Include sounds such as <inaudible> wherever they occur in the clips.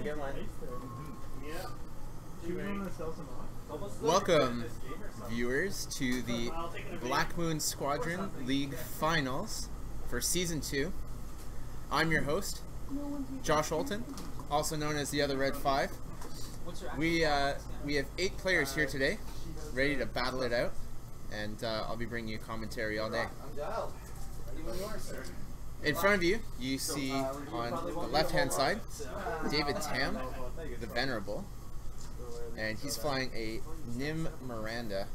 I one. Yeah. Do you want to sell some off? Welcome, viewers, to the Blackmoon Squadron League Finals for Season 2. I'm your host, Josh Olton, also known as the Other Red 5. We, uh, we have eight players here today, ready to battle it out, and uh, I'll be bringing you commentary all day. In front of you, you see on the left-hand side, David Tam, the Venerable, and he's flying a Nym Miranda.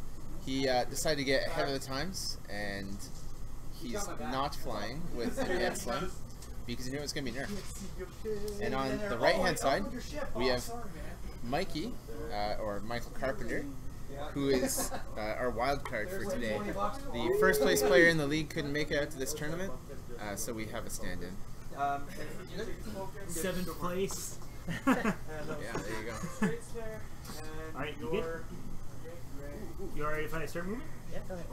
He uh, decided to get ahead of the times, and he's not flying with Advanced SLAM because he knew it was going to be nerfed. And on the right-hand side, we have Mikey, uh, or Michael Carpenter, who is uh, our wild card for today. The first place player in the league couldn't make it out to this tournament, uh, so we have a stand-in. Seventh place. <laughs> <laughs> Yeah, there you go. Alright, you good? You alright if I start moving? Yeah, go ahead.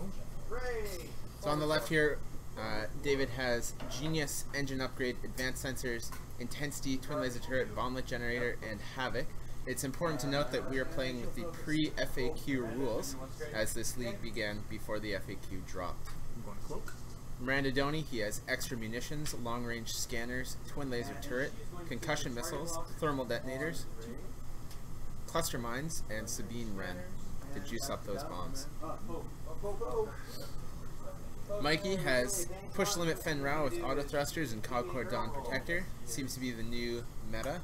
So on the left here, uh, David has Genius engine upgrade, advanced sensors, intensity, twin laser turret, bomblet generator, and havoc. It's important to note that we are playing with the pre-FAQ rules, as this league began before the FAQ dropped. I'm going to cloak. Miranda Doni, he has extra munitions, long-range scanners, twin laser turret, concussion missiles, thermal detonators, cluster mines, and Sabine Wren to juice up those bombs. Mikey has push limit Fenn Rau with auto thrusters and Concord Dawn Protector. Seems to be the new meta.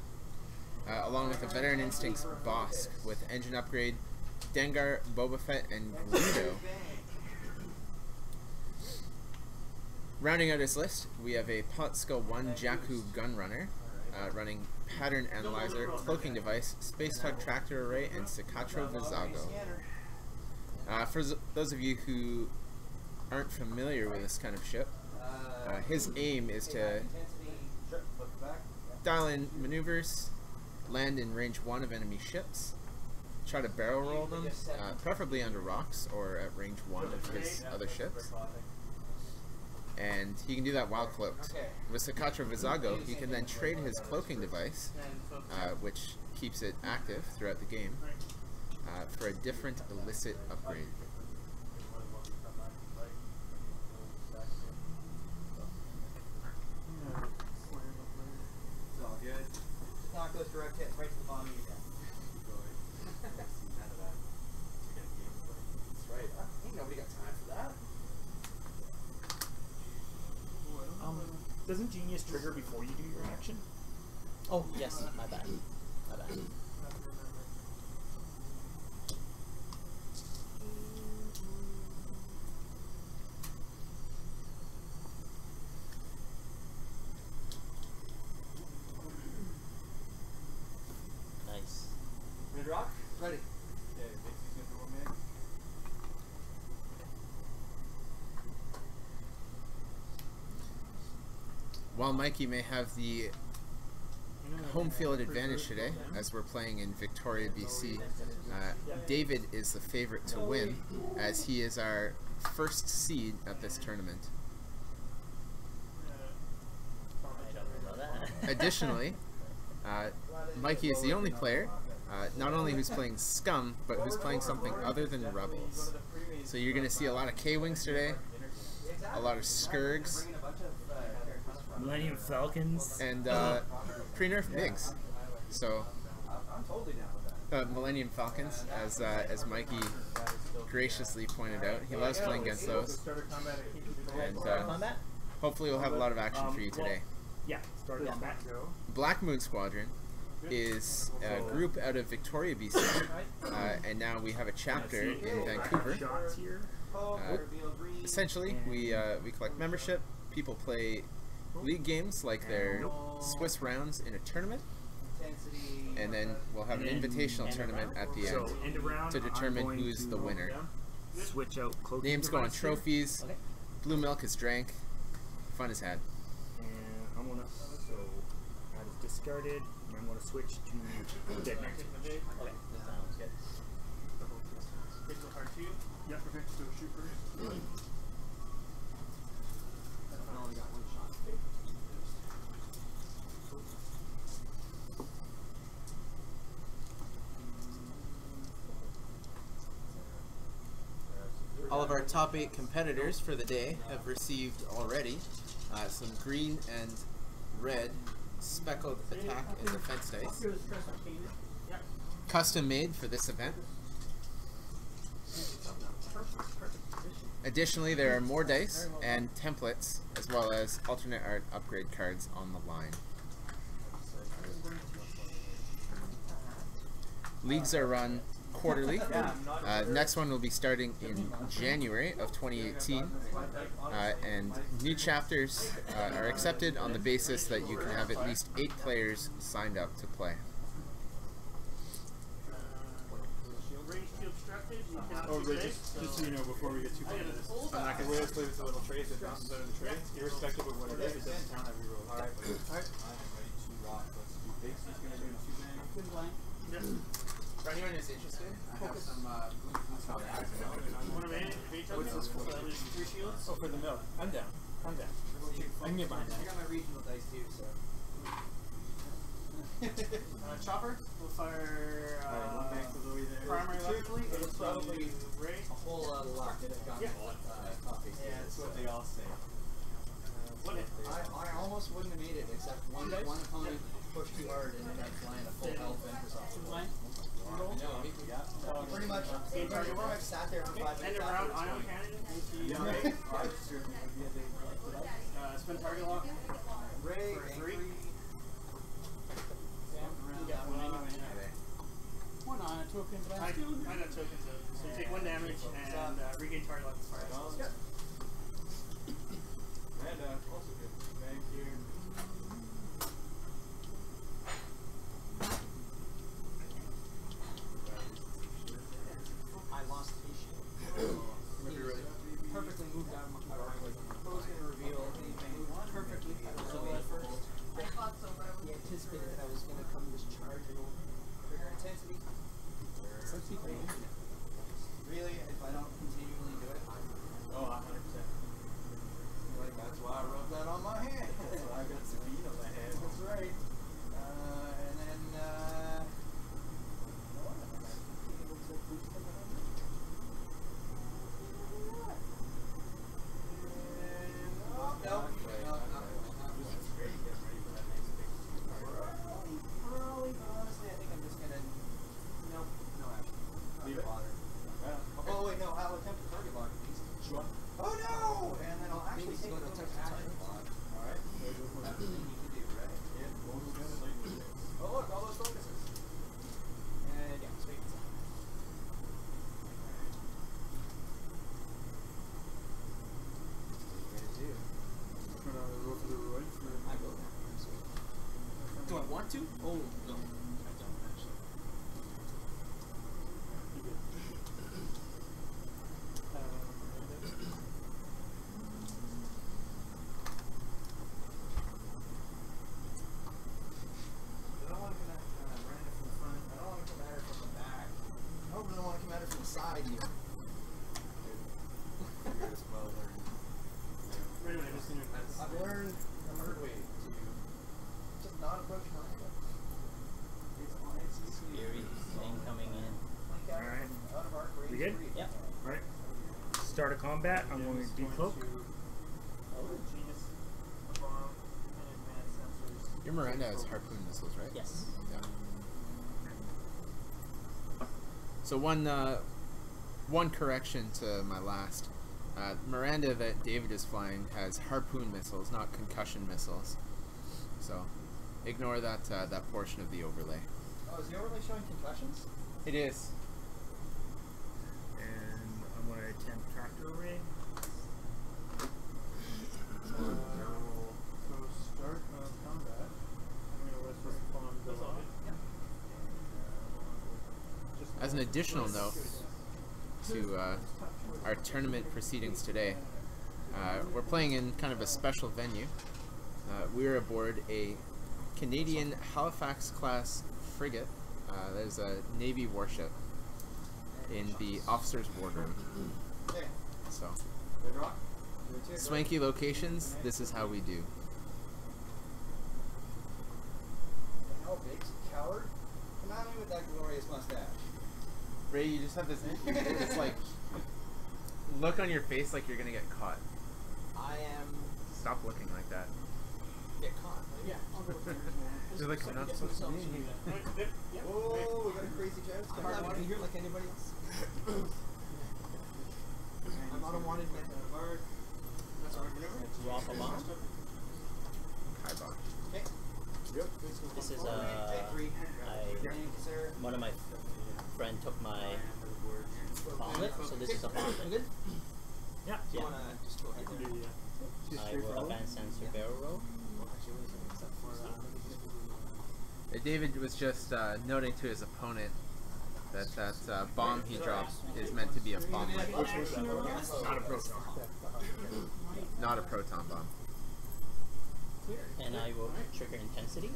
Uh, along with a Veteran Instincts Bossk with engine upgrade, Dengar, Boba Fett, and Greedo. Rounding out his list, we have a Potsko 1 Jakku Gunrunner, uh, running Pattern Analyzer, Cloaking Device, Space Tug Tractor Array, and Cikatro Vizago. Uh, for those of you who aren't familiar with this kind of ship, uh, his aim is to dial in maneuvers, land in range 1 of enemy ships, try to barrel roll them, uh, preferably under rocks or at range 1 of his other ships. And he can do that while cloaked. With Cikatro Vizago, he can then trade his cloaking device, uh, which keeps it active throughout the game, uh, for a different illicit upgrade. It's all good. Just knock those direct hits right to the bottom of your deck. That's right. Ain't nobody got time for that. Um, doesn't Genius trigger before you do your action? Oh, yes, my bad. My bad. Nice. Ready to rock? Ready. While Mikey may have the home field advantage today, as we're playing in Victoria, BC, uh, David is the favorite to win, as he is our first seed at this tournament. I don't know that. Additionally, uh, Mikey is the only player, not only who's playing Scum, but who's playing something other than Rebels. So you're going to see a lot of K-Wings today, a lot of Skirgs, Millennium Falcons. and uh, pre-nerf Biggs. So I'm totally down with that. uh, Millennium Falcons, as uh, as Mikey graciously pointed out, he loves playing against those, and uh, hopefully we'll have a lot of action for you today. Yeah, start Yeah. combat. Blackmoon Squadron is a group out of Victoria, BC, uh, and now we have a chapter in Vancouver. Uh. Essentially, we uh, we collect membership. People play league games like their Swiss rounds in a tournament, and then we'll have an invitational tournament at the end. to determine who's the winner. Switch out Names go on trophies. Blue milk is drank. Fun is had. And I'm gonna so that is discarded and I'm going to switch to Dead Knight. Okay, sounds good. Okay, so shoot first. All of our top eight competitors for the day have received already uh, some green and red speckled attack and defense dice. Custom made for this event. Additionally, there are more dice and templates, as well as alternate art upgrade cards on the line. Leagues are run quarterly. <laughs> Uh, next one will be starting in January of 2018. Uh, and new chapters uh, are accepted on the basis that you can have at least eight players signed up to play. Oh, Ray, just, just so you know, before we get too far into this, I'm not gonna, play this a little trace that bounces out of the tray. Irrespective of what it is, it doesn't count every roll. Alright. Alright. For anyone who's interested, I have some uh, What's this for? Oh, for the milk. I'm down. I'm down. I can get behind I got my regional dice too, so. Uh, chopper, we'll fire. Uh, Alright, one bank was over there. primary Truthfully, left. it's probably Ray. a whole lot of luck that it got Yeah. uh, coffee. Yeah, that's what they all say. What I, I almost wouldn't have made it except one Two one opponent pushed too hard and ended up flying a full health Empress off the line? No, he, pretty much, pretty much sat there for five minutes. of round, afterwards ion cannon. Uh, spin target lock. Ray, three. One. One ion token, I, still I got tokens, so, you take one damage and uh, regain target lock. Yep. And, uh, also good. Thank you. I lost his shield. He perfectly moved out of my car. I was gonna reveal anything perfectly. So at first, he anticipated that I was gonna come this charge and trigger intensity. Really, if I don't continually do it, I'm Oh, 100%. like, that's why I wrote that on my hand. That's why I got Sabine on my head. That's right. Uh, and then, uh, no, no, no, no. Probably, honestly, I think I'm just gonna, nope, no action. Leave Not it. bother. Oh, wait, no, I'll attempt to target block, please. Sure. Oh, no! And then I'll actually Maybe take he's a gonna little attempt to action target block. Alright. That's the thing you can do, right? Oh, look, all those focuses. And yeah, sweet. Put on the roll for the Roy for I will now. Sweet. Do I want to? Oh, no. I don't actually. you good. I don't want to come at uh, Miranda from the front. I don't want to come at her from the back. I don't really want to come at her from the side even. Wait a minute, just in your I've learned the hard way to just not approach Miranda. It's on its Eerie thing coming in. Like that Alright. from out of arc range. We good? three. Yep. Alright. Start a combat. I'm going to decloak. A bomb, and. Your Miranda has harpoon missiles, right? Yes. Yeah. So one uh, one correction to my last. Uh, Miranda that David is flying has harpoon missiles, not concussion missiles. So ignore that uh, that portion of the overlay. Oh, is the overlay showing concussions? It is. And I'm going to attempt tractor ray. Uh, so start of combat. I'm gonna let this bomb go off. Just As an additional note to uh, our tournament proceedings today, uh, we're playing in kind of a special venue. Uh, we're aboard a Canadian Halifax class frigate. Uh, there's a Navy warship in the officer's wardroom. Okay. So, Red rock. Two, two, swanky locations, this is how we do. How big's a coward? Come at me with that glorious mustache. Ray, you just have this. It's like look on your face like you're gonna get caught. I am Stop looking like that. get caught. Yeah, I'll go with yours, man. You're like, Just we're not supposed to be some here. that. Yep. Yep. Oh, we got a crazy chance. I'm not gonna here like anybody else. I'm not a wanted man. That's our maneuver. Drop a bomb. Hi, Bob. Okay. This is uh, I one of my friend took my gauntlet, so this is a You gauntlet. Yeah. Do you Yeah. wanna just go ahead Do there? the, I will advance sensor barrel roll. Uh, David was just uh, noting to his opponent that that uh, bomb he dropped is meant to be a bomb, Which was that? Not a proton. not a proton bomb. And I will trigger intensity.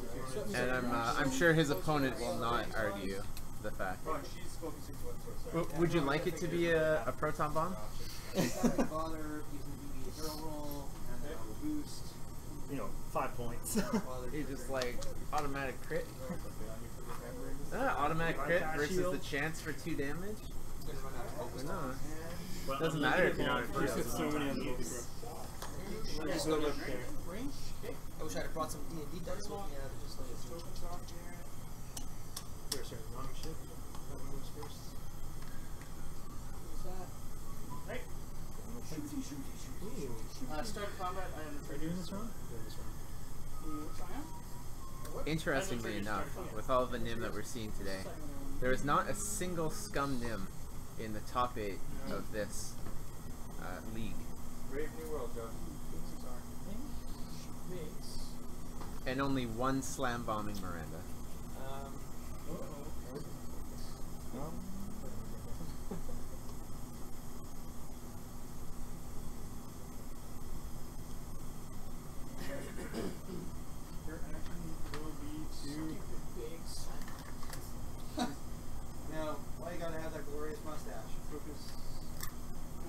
And I'm uh, I'm sure his opponent will not argue the fact. W- would you like it to be a, a proton bomb? You know, five points. <laughs> You just like automatic crit. Uh, automatic crit versus the chance for two damage. It's gonna run out of focus. No, doesn't matter if you're not There's at so many on the focus. Just go look. I wish I had brought some D and D dice with me. I'd just like There's certain wrong shit. That one was first. Who's that? Right. Uh, start combat, I am Are you doing this wrong? Doing this wrong. You Interestingly enough, with all the Nym that we're seeing today, there is not a single scum Nym in the top eight of this uh, league, Brave New World, Joe. And only one slam bombing Miranda. Um, Your action will be to. Biggs. now, why you gotta have that glorious mustache? Focus.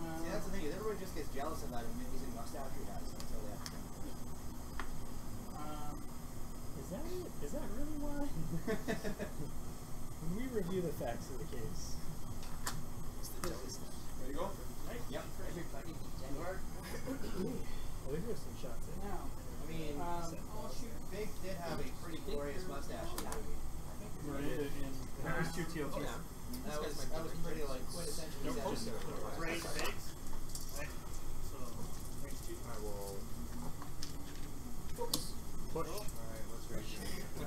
Um, See, that's the thing. is Everybody just gets jealous of that amazing mustache he has until they have to. um, Is that is that really why? when we review the facts of the case. Ready to go? Yep. Well, there were some shots in. now, I mean, um, I'll shoot. Big did have a pretty glorious mustache. in that movie. Miranda and there's two TLTs. Oh, yeah. That was that was pretty like quintessentially Nope. Zen. Range six. Right. So range two. I will Focus. push. Alright, let's ready.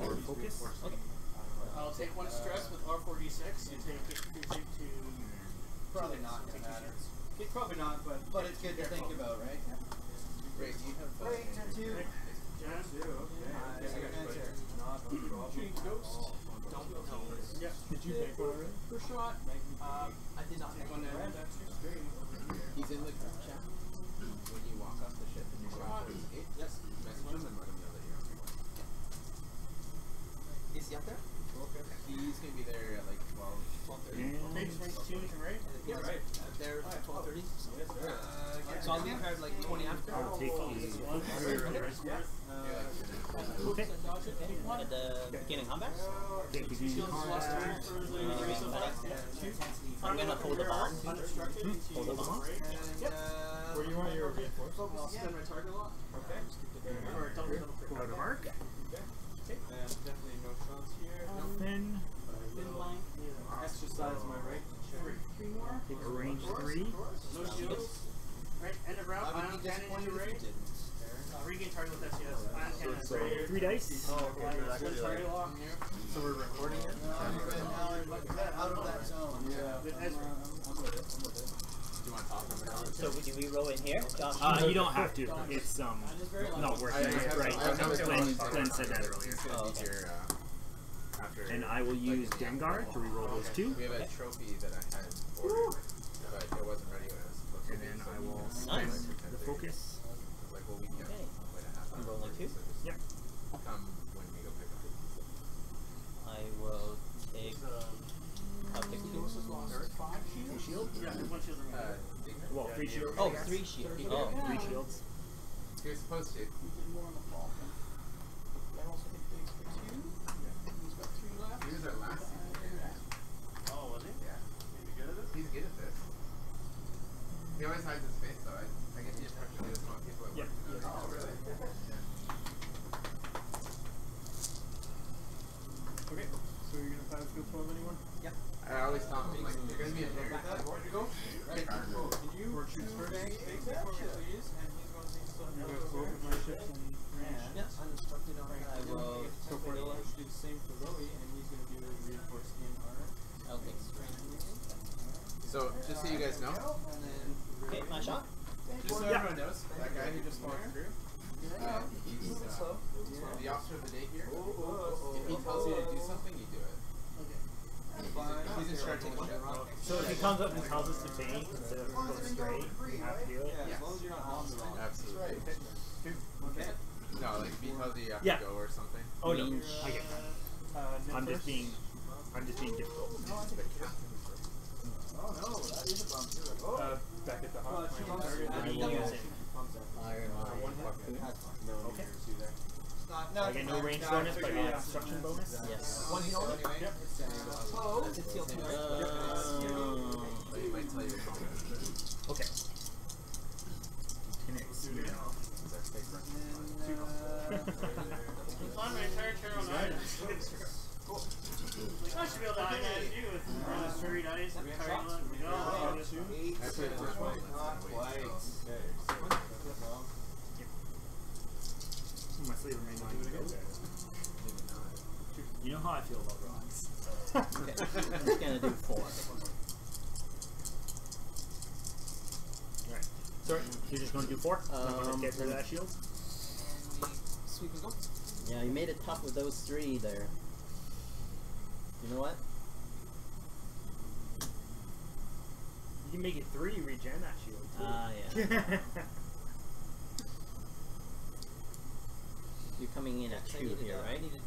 Or focus. Okay. I'll take one stress with R4D6. You take it, you take to. Probably not Take gonna two matter. stress. It's probably not, but. But it's good to think about, right? Ray, do you have Wait, turn two. Jazz. Two, okay. Uh, Guess I got second you, answer. buddy. Not a problem. Shooting ghost. Don't know. Yeah. Did you pick one already? First shot. Um, I did not Take take one one there. there. He's in the group chat. When you walk off the ship and you're going towards the gate, Yes. message him and let him know that you're on your way. Is he up there? He's gonna be there at like 12, 12:30. And Takes range two to right. Yep. Right. There, twelve thirty. So I'll leave her at like twenty after. I'll take the. Okay. Dodge it. Take one. At the beginning combat. Take the game. I'm gonna hold the bomb. Hold the bomb. Uh, Where do you want your reinforced? I'll spin my target lock. Okay. Or double double quick. Go to mark. And definitely no shots here. Then Thin blank. Exercise my right. Three. Three more. take a range three. No shields. Right. End of round. I would be disappointed if you didn't. Uh, regain target with SES. Ion cannon. So three dice. Oh, okay. Ion That's spin good. target lock. So we're recording it? Out of that zone. Yeah. With Ezra. I'm with it. I'm with it. Do you want to talk on the call? So do we roll in here? Uh, you don't have to. It's um Just very light. not worth I- I it. Right. I Glenn, said that earlier. Oh, okay. Here uh, after. And I will use Dengar to reroll those two. We have a trophy that I had ordered, but it wasn't ready when I was supposed to And then so I will it's spend like the focus. I was like, well, we can't Okay. wait a half I'm hour. rolling two. So Yep. Come when we go pick up the pizza. I will take. I'll take two. Five shields. Yeah, one shield Uh, remaining. Digner? Well, three shields. Oh, three shields. Yeah. Oh, Three shields. He was supposed to. We did more on the Falcon. I also hit base for two. He's got three left. He was our last season. Uh, Oh, was he? Yeah. Is he good at this? He's good at this. He always hides his face though. I, I get the impression he doesn't want people at work Yeah. to know. Oh, really? Okay, so you're gonna pass field 12 anyone? I always tell him, like, you're gonna be a nerd. Where'd you go? Can you Or choose first? bank bank that for me, please? And he's going to see some I'm gonna go with my ships and range. Yeah, uninstructed on I will. Go for it. I should do the same for Zoe, and he's going to do reinforced skin armor. Okay. So, just so you guys know, And then Okay, my shot. just so Yeah. everyone knows, that guy who just walked through, uh, he's uh, the officer of the day here. If he tells you to do something, you do it. He's in charge of the ship. So if he comes up and tells us to change instead of go straight, we have to do it. Yeah, Yes. as long as you're not on the wrong. Absolutely. Okay. No, like if he tells you you have Yeah. to go or something. Oh no, Range. I get that. Uh, I'm just being, I'm just being difficult. Oh no, that is a bump. You're oh. Uh, back at the hot Well, point. bumps target. it. I will fire my One hit. harpoon. Okay. Not, I get no range bonus, but I get obstruction bonus. Yes. One hit only? Yep. Oh. That's a teal two. Uh, But he might tell you to. Okay. Can it see now? On my entire turn on items. I should be able to hide that you with uh, three dice and carry on. Go. two. I played the first. Not quite. My sleeve remains on. You know how I feel about rocks. okay. I'm just gonna do four. Alright. Sorry, you're just going to do four? Um, get rid of that shield? Sweep and go. Yeah, you made it tough with those three there. You know what? You can make it three, regen that shield. too. Ah, yeah. <laughs> You're coming in at two needed, here, right? needed-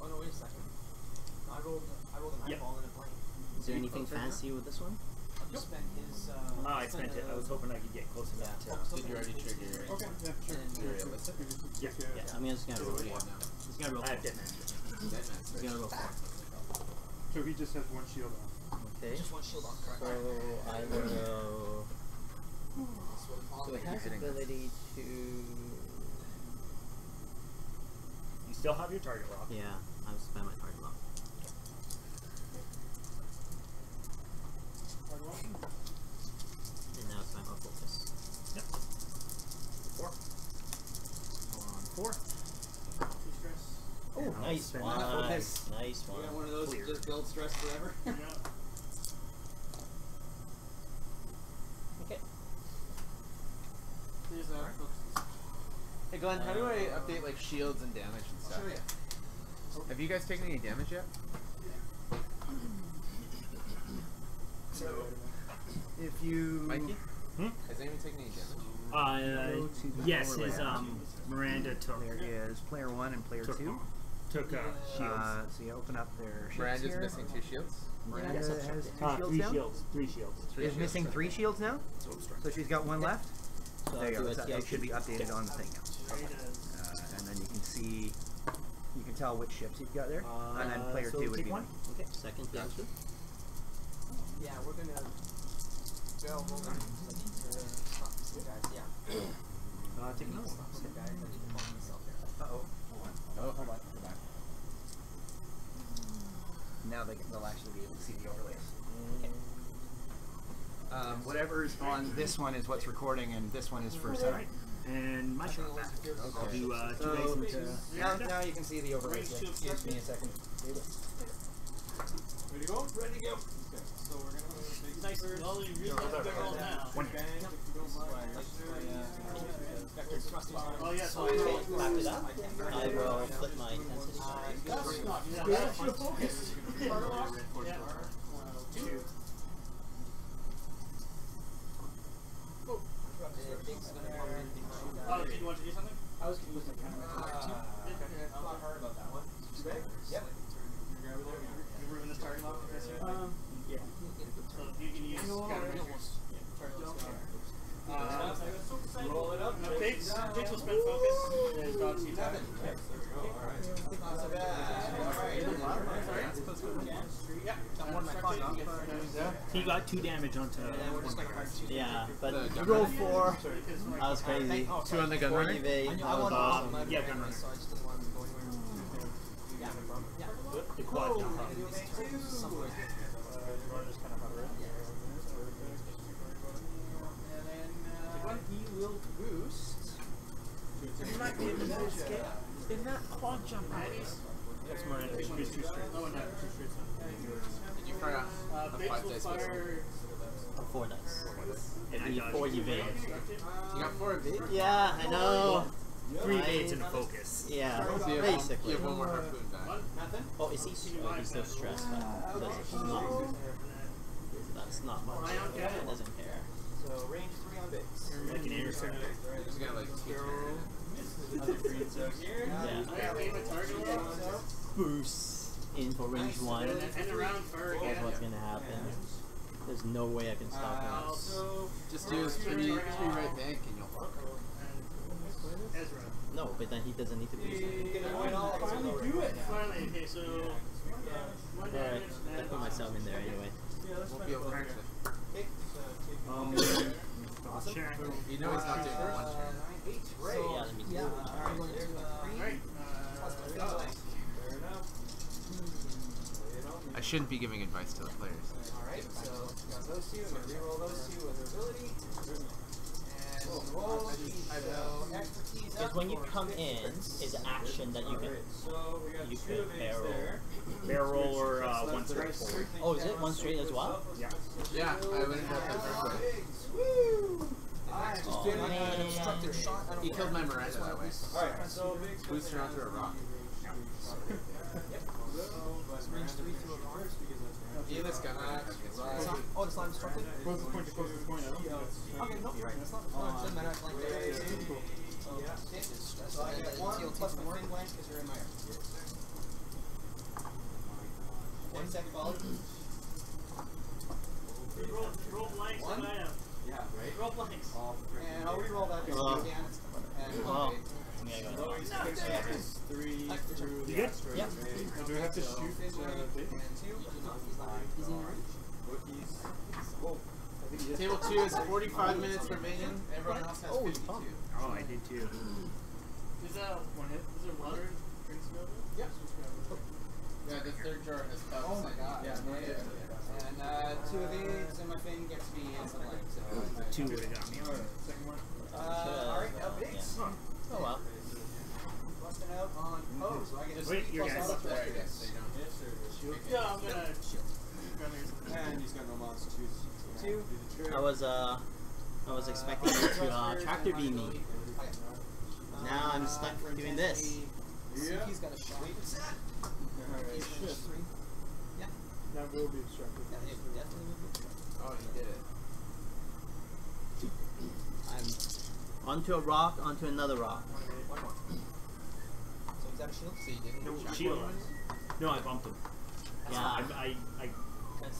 Oh no, wait a second. I rolled, I rolled an Yep. eyeball and a blank. Is there anything fancy with this one? I just spent his, uh. Ah, I spent it. I was hoping I could get close enough Yeah. to. Did you already trigger your Okay, yeah, sure. And- your illicit? Yeah. Yeah, I'm just gonna roll what do you have now? Just gonna roll I have four. dead man. Dead man's Just gonna roll four. So he just has one shield on. Okay. Just one shield on, correct? So I will. So it has hitting ability to. You still have your target lock. Yeah, I've spent my target lock. And now it's time for focus. Yep. Four. Hold on. Four. Two one. Oh, nice one. that focus. Nice You got one. one of those that just build stress forever. <laughs> Yeah. Okay. Here's our. Hey Glenn, how do I update like shields and damage and I'll stuff? show you. Have you guys taken any damage yet? So, If you Mikey? Hmm? Has anyone taken any damage? Uh, Go to the yes, overlay his um. Miranda took there is player one and player took two. Took uh, shields. Uh, so you open up their shields Miranda's here. missing two shields. Miranda Yes, has that's two uh, shields three now. shields. Three shields. Three is shields, missing sorry. three shields now. So. So she's got one left. So There you go. do It's- It should be updated on the thing now. Three does. Uh, and then you can see, you can tell which ships you've got there. Uh, and then player so two would take be one. mine. Okay. Second TNT. Yeah, we're gonna go hold on. To stop guys. Yeah. Uh, take another Stop one. some guys. I need to bomb myself here. Uh oh. Oh, Hold on. Go back. Now they, they'll actually be able to see the overlays. Um, is on this one is what's recording, and this one is for setup. And my shot back. I'll do uh, two So- dice into. Now, now you can see the overlays. Range shield Give me a second. ready to go? Ready to go. Okay, so we're gonna make Nice. first. Well, you really have to roll now. One. Bang, if you don't mind. Vector thrust is on. Oh yeah, so Okay, roll. wrap it up. I will flip my intensity. That's not. Yeah, that's focus. Yeah. Two. Big's gonna come in behind. Oh, did you want to do something? I was gonna use my camera. I'm not hard about that one. Too bad? Yep. You grab it there. You're moving the starting lock, if that's it. Um, yeah. You can use. Target Don't scanner. Uh, Roll it up. No, Biggs, Biggs will spend focus. And dog seat Seven. Yes, there we go. All right. Not so bad. All right. Sorry. Yeah. Got more than my clock off. Yeah. He got two damage onto. And we're just gonna two. Yeah, but The you roll four. Sorry. That was crazy. Oh, Two on the gun Four runner. evade. I that I was wanted awesome. yeah, yeah, gun runner. so I just didn't want him to go anywhere. Yeah. Yeah. The quad jump up. Something like that. You want to just kind of hover it? And then uh, He will boost. you might be able to escape in that quad jump out. That's Miranda. She gets two straight. Oh, no. Two straight. And you fire Uh, a five dice whistle. fire. Four dice. And I It'd be dodged four evade. evades. You got four evade? Yeah, I know. Three I- evades and a focus. Yeah, So you have, one, you basically. have one more harpoon back. Oh, is he? Oh, he's still stressed. But doesn't, not, that's not much. I don't doesn't care. So range three on base. Like an intercept. Just got like two Boost in for range one. And around for That's what's gonna happen. There's no way I can stop him. Also, Just his three, three right bank and you'll fuck. Ezra. No, but then he doesn't need to boost. Finally do it. Finally, okay, so. Alright, I put myself in there anyway. Be to catch it. Okay, Um, Awesome. check. You know he's not doing Uh, one turn. nine, So, yeah, let me do I'm going to uh, Alright, uh, Oh, fair enough. I shouldn't be giving advice to the players. Alright, so got those two. I'm gonna reroll those two with ability. And roll. So expertise Because when you come in, is an action that you can So we got you can barrel. Barrel or uh, one straight forward. Oh, is it one straight as well? Yeah. Yeah, I wouldn't have that first way. Woo! Max just Oh, did an man. shot. He killed my Miranda that way. Alright, so big Boost her onto a rock. Range three through a rock. Yeah, this gun runner. It's not- Oh, it's not obstructed? Closest point to closest point. I don't think that's- Okay, no, you're right. Oh, it's not. No, it doesn't matter. Like, Yeah, Cool. Yeah. stress. So I and get then one TLT plus from my fin blank because you're in my area. One second volley. roll, roll blanks One? and item. Yeah, right. Roll blanks. And I'll reroll that if Oh. you can. And Oh. okay. Yeah, I got it. Lower your six seconds. Three Like, through You the good? asteroid. Yep. Do we have to shoot uh, blank bait? and two. He's in range. He's, oh, I think he is. Table two is 45 minutes remaining. Everyone else has Oh, 52. Oh, I did too. Is that One hit. is there water in drinks available? Yep. Yeah, the third jar has cups. Oh my god. Yeah, Yeah, yeah. And uh, two of these, and my thing gets me into the blank. So. Two would have got me. Second one. Uh, alright, now Biggs. Oh well. Busting out on oh, so I get a Wait, C you plus guys. plus There, plus I guess. So you don't. Yeah, I'm gonna. And he's got no mods. Choose two. I was uh, I was expecting you to uh, tractor beam me. Now I'm stuck doing this. Yeah. He's got a shot. Alright. He's range three. Yeah. That will be obstructed. Yeah, it definitely would be. Oh, he did it. I'm onto a rock, onto another rock. One more. So he's out of shield. So you didn't No, check shield. No, I bumped him. Yeah. I, I, I,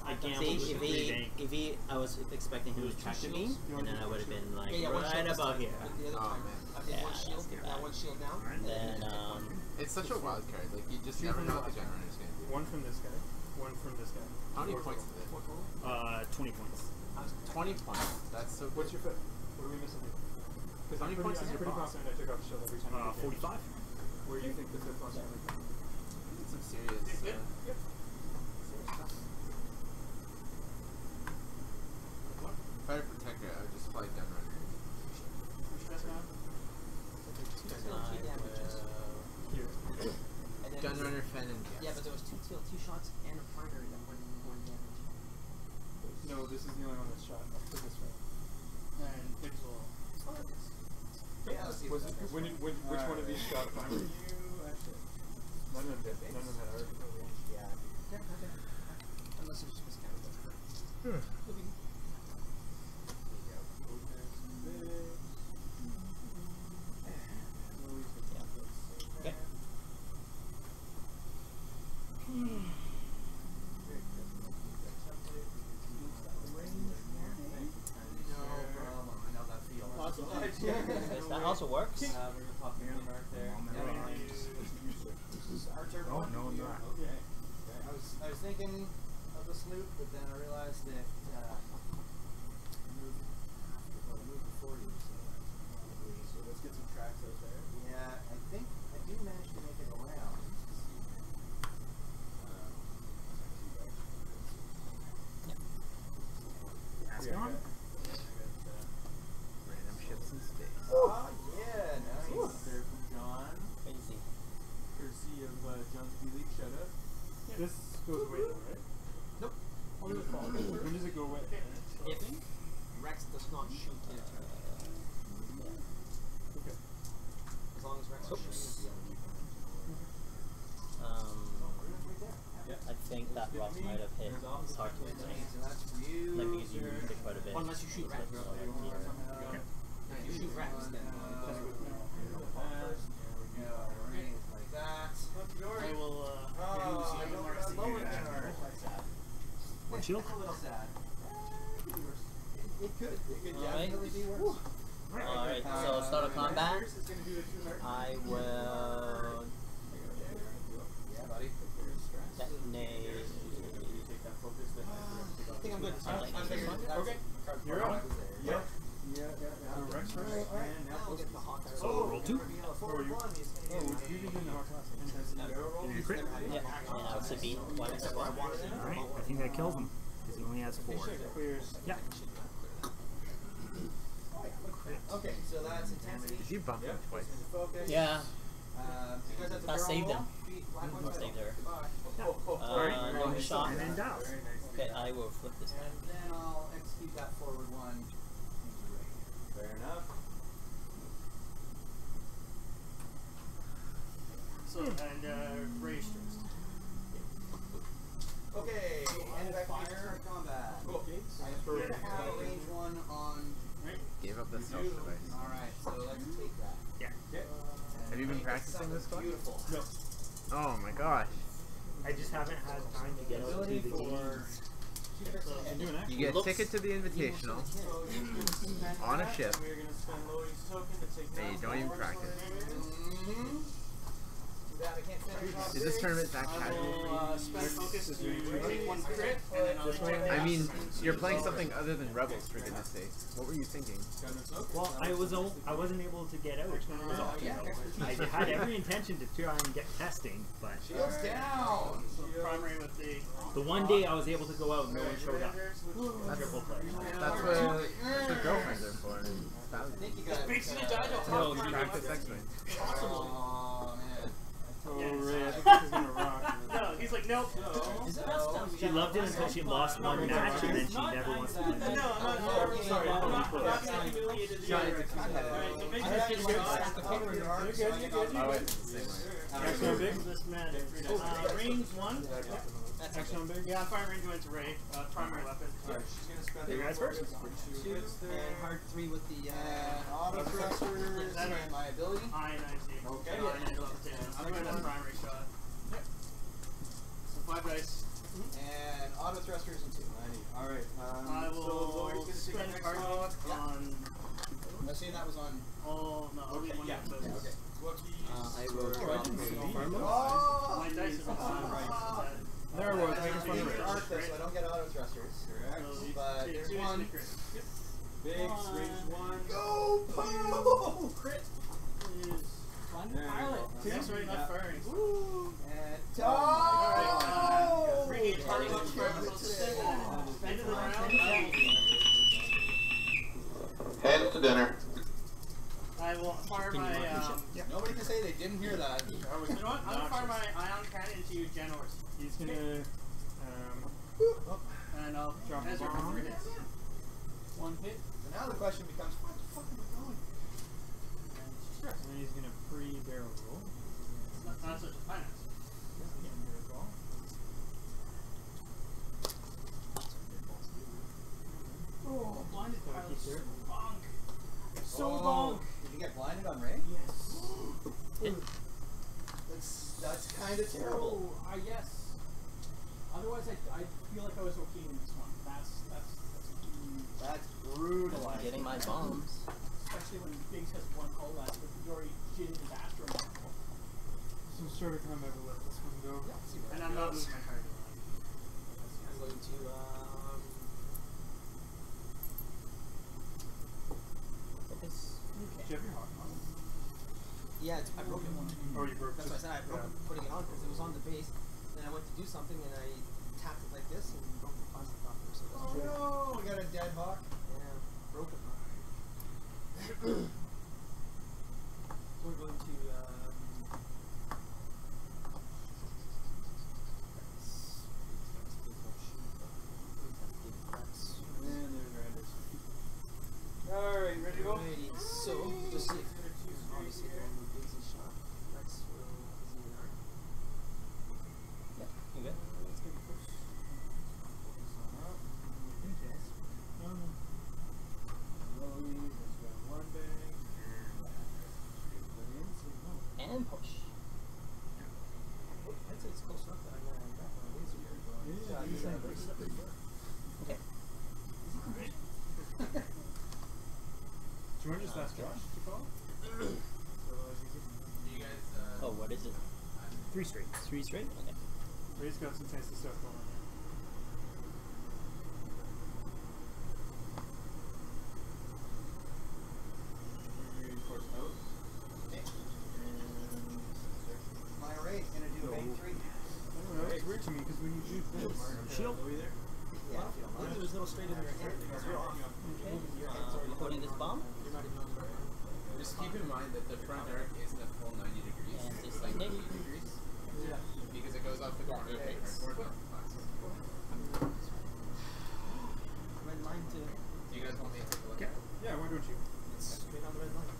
I See, gambled with if he, if he, I was expecting him to tractor me, and then I would have been like Yeah, yeah, one right shield this about here. The other Oh, man. I did Yeah, one shield. too Now one shield down. Then um, It's such a wild card. Like you just never know what the gun runner's gonna do. One from this guy. One from this guy. How many points is it? Uh, 20 points. Twenty points. That's so. What's your fit? What are we missing here? Because How I'm many pretty, points is I'm your pretty boss? confident I took off the shield every time. Uh, I did 45. Where do you think the fifth one's coming from? Some serious. Uh, Yep. serious stuff. Fire protector. I would just play gun runner. Stress now. Two TLT damages. Here. And then Gun runner, Fen, and Yeah, but there was two TLT shots and a primary that went one damage. No, this is the only one that's shot. Up to this way. And pixel. Yeah, let's see Was it, that when, is. when, which one of these shot primary? You. None of them did. None of them had arc. Yeah. Okay, okay. Unless it was miscounted. That's correct. No biggie. okay. No problem. I know that feel. Yes, that also works. Uh, we're gonna pop your mark there. I'm Yeah, in right. range. This is our turn Oh, one? no, not. Okay. I was, I was thinking of the sloop, but then I realized that uh, I moved, well, I moved to 40, so that's probably. So let's get some tracks out there. Yeah, I think I do manage to make it around. Um, Yeah, on. okay. I got, Random ships in space. oh yeah, nice. uh, there from John, Crazy. courtesy of uh, John's B League. Shout out. This goes away though, right? Nope. When does it go away? If Rex does not shoot in a turn. Okay. As long as Rex is shooting. Um, Yeah. I think that might have hit his heart to Okay, his so that's for you. Like because you moved it quite a bit. Unless you shoot Rex. So, like, here. Now, if you shoot Rex, then Uh, first, there we go. Right, like that. I will, I use don't marks have to lower get than back. ours. One shield. A little sad. It, it could. It could definitely be worse. Alright, so start of combat. Is gonna do the two hearts. I will Yeah, buddy. detonate. Take that focus, then I think I'm good. I like I'm this figured one. that's- Okay. You're on. of. Yeah. Yeah, yeah, yeah. Rex first, Alright, alright. and now Now we'll get the focus. Hawkeye. So roll two. Oh, forward you- Oh, you've use- been the hard class. Intensity barrel roll. Did you crit? Yeah, and I would subpoena one extra one. Alright, I think that kills him. Because he only has four. Yeah. Okay, so that's intensity. Did you bump him twice? Yeah. Uh, because that's a That saved him. beat Mhm, saved her. Goodbye. Uh, long shot. And then dials. Very nice. Okay, I will flip this back. And then I'll execute that forward one into Ray. Fair enough. So, and, uh, Ray stressed. Okay, and back to start combat. Cool. I have three power range one on. Right? Gave up the stealth device. Alright, so let's take that. Yeah. Okay. Have you been practicing this one? Beautiful. No. Oh my gosh. I just haven't had time to get out to the for. games. And do an action. You get a ticket to the invitational. So you're gonna spend On a ship. and We're gonna spend Lodi's token to take Hey, don't even forward practice. Mm-hmm. Too bad I can't finish off Is this tournament that casual for you? uh, spend focus This to is your- take one crit, and then I'll This way? take I mean, you're playing something other than Rebels, for goodness sake. What were you thinking? Got no smoke? Well, I was o- I wasn't able to get out. Was all. yeah, I had every intention to try and get testing, but Shields down! Primary with the the one day I was able to go out, no one showed up. Triple play. That's what, that's what girlfriends are for. I think you got. Makes me die, don't No, you Practice X-Wing. Oh man. Oh, Yes. Ray, I think gonna rock. No, he's like, nope. So, She loved it until she lost one match, and then she never wants to No, play. I'm not sorry. Sorry, I'm not, I'm not gonna humiliate the Johnny, other. it's a cuthead. Alright, so make I sure have you to get shot shot. the finger in your arm, You're so good, I you're got good, Oh, it's the same way. Action on big? This man. Uh, range one. That's Action on big? Yeah, fire range went to Ray. Uh, primary weapon. Alright, she's gonna spend You the guys first? on two two hits there. And hard three with the uh, auto thrusters and my ability. I and I see. Okay. Uh, and it'll have to- I'm going to primary shot. So five dice. And auto thrusters and two. Alright, um, I will Lori's gonna spend the card one. Yeah. on I see that was on. all. No, I'll one yeah, of those. okay. Wookiees. Uh, I will for- drop Oh! My dice are on right. There it was, I just I wanted use to arc this, so I don't get auto thrusters. Correct. But two- there's one. instant. Big, range one. Go, Poe! Crit is There you go. That's right, not firing. And Alright, uh, oh! three gauge hard lock for episode. End of the round. Head to dinner. Will, I will fire Can my. mark Um, Nobody can say they didn't hear that. That was you know what? I'm gonna fire my ion cannon into you, January, He's gonna, um, and I'll Drop a Ezra for bomb. three hits. One hit. So now the question becomes, where the fuck am I going? And she's and then he's gonna pre-barrel roll. Not, not such a finance. Oh, blinded Gotta pilot. keep So there. bonk. So Oh, bonk. Yes. that's that's kind of terrible. Oh, uh, yes. Otherwise, I, I feel like I was okay in this one. That's that's that's, that's brutal. I'm getting my bombs. Especially when Biggs has one hull left, but Yori Jin is astronomical. So I'm sure I'm ever let this one go. Yeah, and I'm not losing my card. I'm going to. Um. Okay. Do you have your? Yeah, it's, I broke it. Oh, you broke That's why I said. I broke yeah. it putting it on because it was on the base. Then I went to do something and I tapped it like this and broke the plastic off there. So it Oh no, we got a dead hawk. Yeah, broke it. <clears throat> so we're going to. Um, And there's Randers. Alright, ready to go? Alrighty, so just see if obviously the one with Daisy shot. Rex will is he in our Yep, you good? let's go first. And push. I'd say it's close enough that I'm gonna back my laser here. Yeah, I use that brace up before. Okay. Do you want to just ask Josh to call? Oh, what is it? Three straight. Three straight? Okay. Ray's got some fancy stuff going on. Maybe force out. My array gonna do a bang three. I don't know, it's weird to me because when you do this, Shield. Yeah, if you don't Look, mind. it was a little straight in your hand because you're off. Okay. Your hand's Uh, already holding this bomb. You're not even on the right. Just keep in mind that the front arc isn't a full 90 degrees. And it's this like thing. 80 degrees. Yeah. Because it goes off the corner of Okay. cardboard. Red line to. Do you guys want me to take a look Okay. at it? yeah, why don't you? It's straight on the red line.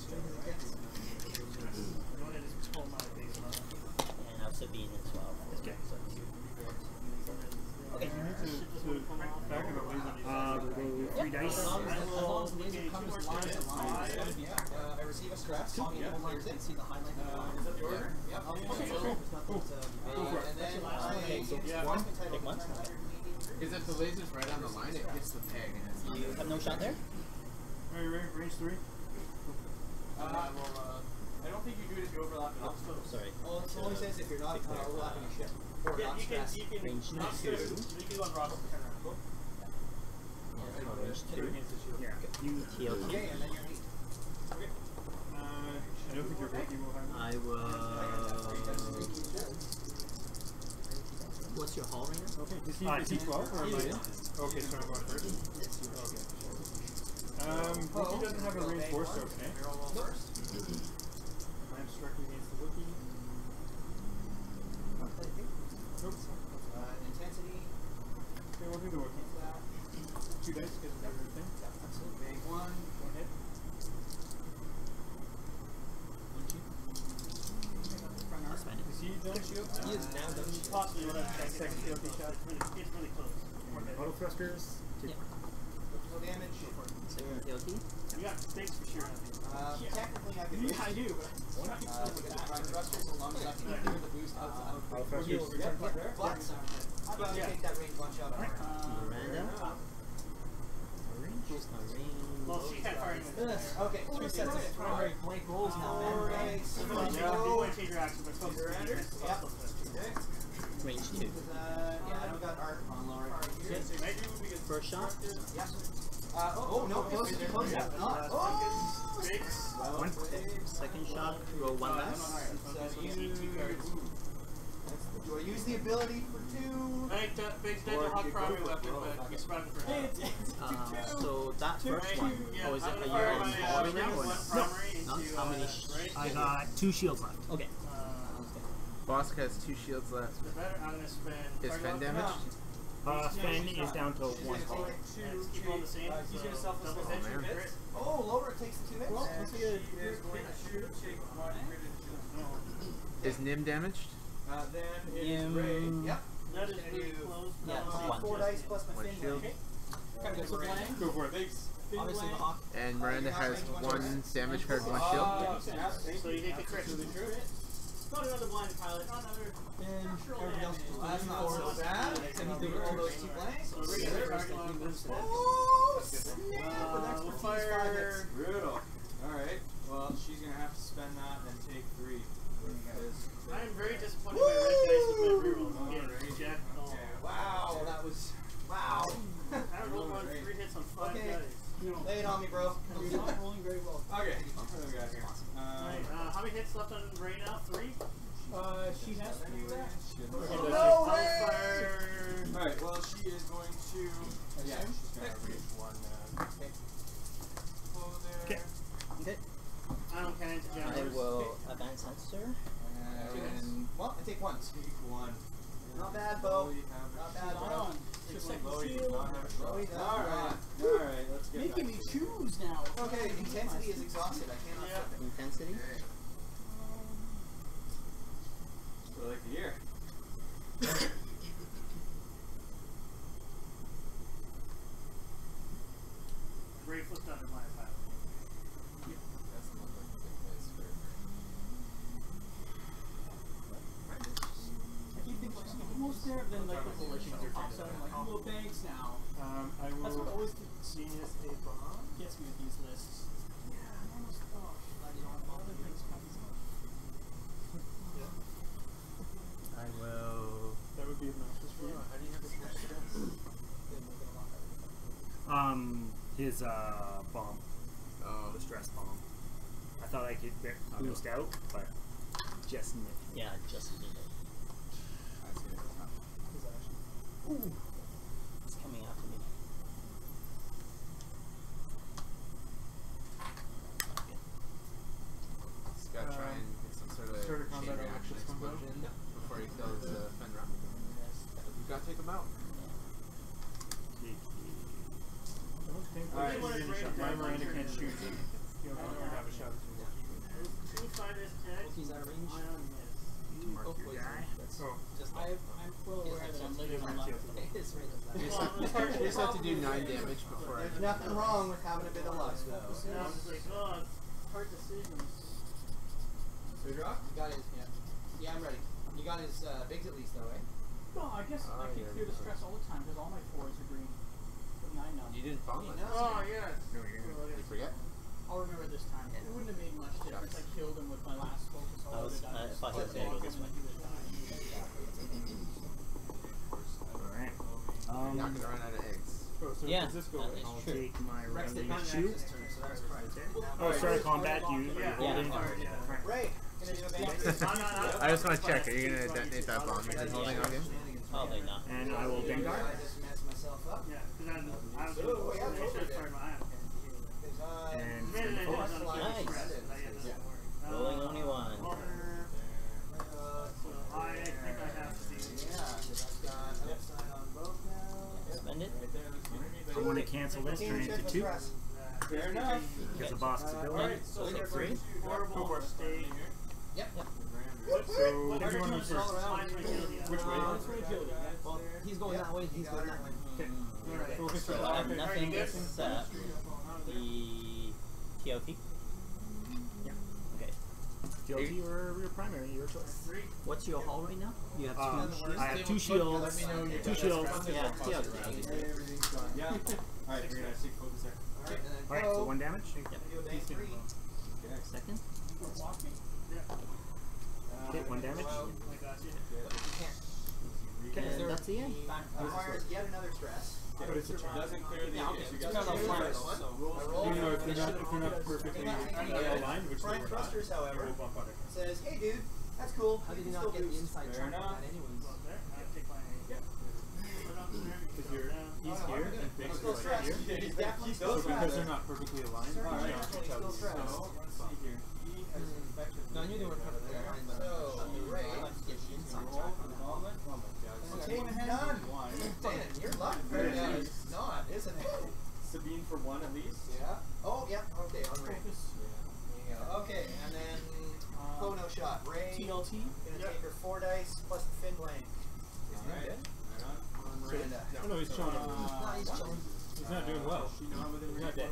Straight as it gets. I'm going to just pull my base line. And now Sabine as well. Okay. So two. Okay. You need to, to back in the laser. Uh, we'll go three dice. As long as, as long as the laser covers line to line, it's gonna be uh, I receive a stress. I'll be able to hear it, see the highlight of the line. Is that the order? Yep. Okay, Okay, cool. so there's nothing to, Uh, and then Okay, so I, one. Take one. Because if the laser's right on the line, the peg and it's You have no shot there? Ray, Ray, range three. uh, well, uh, I don't think you do it if you overlap it. Oh, sorry. Well, it only says if you're not uh, overlapping your ship. Or Yeah, not you can, you can, Range not two. stress, you can go on Bravo, turn around. Cool. Range Two two. against the shield. Yeah. You. TLT. Okay, and then you're neat. Uh, I don't think your Vicky will have I will. What's your hull right now? Okay, is he, Uh, is he T- 12 or am I Yeah. in? Okay, so I'm going first. Okay. Um, Wookiee doesn't have a range 4 stroke, eh? Barrel roll first. <clears throat> I'm striking against the Wookiee. Nope. Uh, intensity. Okay, we'll do the Wookiee. Two dice because of everything. Absolutely. Big one. One hit. That's fine. Is he? Is now done. shooting. Possibly one of the Second second TLT shot. It's really, close. Auto thrusters. Yeah. Damage. Second TLT. You got stakes for sure. Uh, technically I Yeah, I do. Uh, because the prime thrusters as long as I can hear the boost outside. Auto thrusters. Yep, but, but I'd rather Yeah. take that range one shot. on her. Miranda. Well, she had with This. Okay, Three sets of primary blank rolls now, man. Alright, so You let's want to change your action, but supposed to be? Yep. Range two. Uh, yeah, I don't got art on. Maybe we could First shot. Yeah. Uh, oh, oh, no, close, close, not. Oh! Second shot. Roll one Uh, less. So you. Do I use the ability for two? I think that Biggs dead to Hawk primary weapon, but we survived the first one. Uh, so that first one. Yeah, Oh, is it? I'm Are gonna on my, all uh, now or one not? into, how many uh, right? I got two shields left. Okay. Uh, Bossk has two shields left. I'm gonna spend. Is fire Fenn damaged? Uh, Sven is down to She's one. gonna take Yeah, two, just keep rolling the same. uh, He's gonna so selfless double defend hit, man. Oh, Lower takes the two hits. Well, she is going to shoot, take one crit Is Nym damaged? Uh, then it is Um, Ray. Yep. That is Can pretty close. Yeah, Uh, one. Four dice plus my One fin shield. range. Kind of. Go for it. Obviously. And Miranda has one damage card, one Uh, shield. yeah, So you take the crit. Not another blind pilot, not another. And partial everybody else is That's not so bad. So Can he's doing roll two those two blanks? So regular First target that one he moves to that. Oh, snap! With Uh, expertise, fire. Brutal. Alright, well, she's gonna have to spend that and take three. Because I am very disappointed Woo! by Red Dice with my rerolls again. Jack. Oh. Wow, that was. Wow. <laughs> I rolled on three hits on five okay. dice. Lay it on me, bro. You're not rolling very well. Okay. Um, right, uh, how many hits left on Ray now? Three? Uh, she has three left. Oh, no way! Alright, well, she is going to. Yeah, she's going to reach one. Uh, okay. Okay. I don't care. I will advance answer. And, well, I take one. Take one. Not bad, Bo. Not bad, Hold Bo. Just like Bo, you do shield. not have a shot. Bowie does Alright, alright, let's get Making me choose now. Okay, intensity is exhausted. I cannot Yeah. flip it. Intensity. So, like the year. Ray flipped under my pile. I keep thinking she's almost there, then like the volition pops out. I'm like, well, thanks now. Um, I That's what will always genius a bomb. gets me with these lists. Yeah, I'm almost oh, I don't know, all the things comes up. I will. That would be obnoxious for you. How do you have this much stress? Um, his uh bomb, Oh, the stress bomb. I thought I could be- boost out, but just nick. Yeah, just need Ooh, it's coming after me. Gotta try and get some sort of, sort of reaction explosion yeah. before he kills uh, Fenn Rau. You gotta take him out. My Miranda can't shoot you. Have a shot at He's out of range. Mark oh, your guy. That's oh. I'm 12 left. It's right You just, have, the you just have to do 9 damage before I There's nothing wrong with having a bit of luck, though. Now I'm like, oh, it's hard decisions. So draw? You got his, yeah. Yeah, I'm ready. You got his uh, Biggs at least, though, eh? No, I guess Oh, I can yeah, clear the stress all the time because all my fours are green. But nine now. You didn't bomb it. Oh, yes. No, you're Well, Did you forget? I'll remember this time. It wouldn't have made much difference. I killed him with my last focus. I was- would have I thought he was gonna go this way. Alright. You're Um, not going to run out of eggs. Oh, so Yeah, does this go that away? is I'll true. take my Rex did rally not shoot. this turn, so. Oh, start of combat. You, Yeah. you're. Yeah. Yeah. alright. Ray, gonna do a bang. I'm not- I'm I just want to check. Are you going to detonate that bomb you've been holding on you? Probably not. And I will Vanguard. I just messed myself up. Yeah, because I'm, I was going yeah, to over should there. start my And Maybe they focus. just don't Nice. keep stress, but yeah, Yeah. doesn't. Rolling only one. Corner, uh, so I think I have to. Yeah, because I've got upside on both now. Spend it. Right there, looks good. I'm going to cancel this, turn it into two. Fair enough. Because of Bossk's ability. Alright, so So they're three? horrible mistake. Yep. So, What who do you want to is first? Which way? Uh, for agility. Well, he's going that way. He's going that way. Okay. Alright. Focus So for I have nothing good? except the TOT. Yeah. Okay. Guilty or your primary, your choice. Three. What's your hull right now? You have two Um, shields? I have two shields. Let me know your Two shields. Yeah, TOT. obviously. Yeah. <laughs> All right, you're gonna take focus there. All right, All right so one damage. Do a. Second. Walking. Okay, one damage. I got you. But you can't. And that's the end. Requires yet another stress. But it's a chance. Doesn't clear the Yeah, okay. issue. No, no, fine. I roll. You know, if they're not, if they're not perfectly aligned, which they Prime thrusters, however, will bump out again. says, "Hey, dude, that's cool. How did you not still get the inside Fair track on enough. that anyways? Well, there. I take my. Yeah. Because you're, uh, oh, he's here and Biggs Still right stressed. here. He's definitely So because they're not perfectly aligned, Certainly don't still tell stressed. them. Let's see here. He has infected No, I knew they were perfectly aligned, but So, Ray, I'd like to get the inside roll track for on the that. gauntlet. Oh my god. Okay, done. Dan, your luck very good. It's not, isn't it? Sabine for one at least. Yeah. Oh, yeah. Okay, on Ray. Focus. There you go. Okay, and then Uh, Chrono shot. Ray TLT. gonna Yep. take her four dice plus the fin blank. Alright. On Miranda. Oh no, he's chilling. Nah, he's chilling. He's not doing well. He's not dead.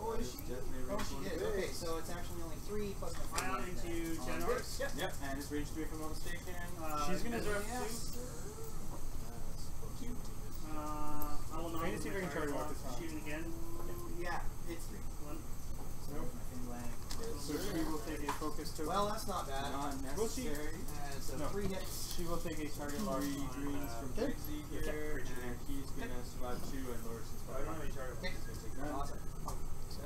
Oh, is she? Oh, she did. Okay, so it's actually only three plus the fin Ion into then. Generous. Yep. Yep, and it's range three if I'm not mistaken. Uh, She's gonna Ezra Yes. two. Uh, I will not. Trying to see if I can charge off this one. Shooting again. Yeah, it's three. One. Nope. Fin blank. So she will take a focus token. Well, that's not bad. Will she? And so No. three hits. She will take a target loss Three on, greens uh, from okay. Dixie here, and he's gonna survive two and Loris is I don't have any target Okay. losses. so take that. Awesome.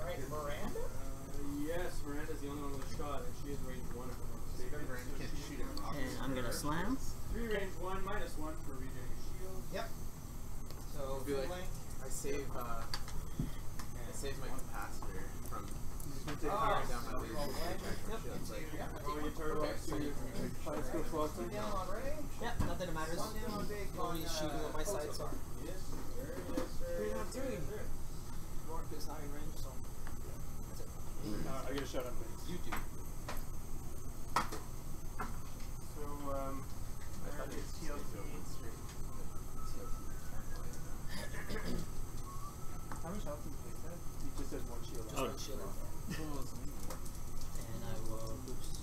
Alright, Miranda? Uh, yes, Miranda's the only one with a shot, and she is range one of them. Remember, you can't shoot him off. And I'm gonna slam. Three range one minus one for regenerating shield. Yep. So Be like, length. I save, uh, I save my capacitor from Just Oh, power down my laser. roll to blank. recharge Yep. like, Yeah. Oh, you turn Okay, off so to you can five skill plus One down on nothing that matters. One down on big. Shooting uh, on my side, so Yes, sir. Yes, sir. Three on Yes, three. sir. Mark is high range, so. Uh, I get a shot on things. You do. So, um, I thought it was TLC. straight. TLC turn How much health does he have? he just has one shield. Just on. one shield off. And I will boost.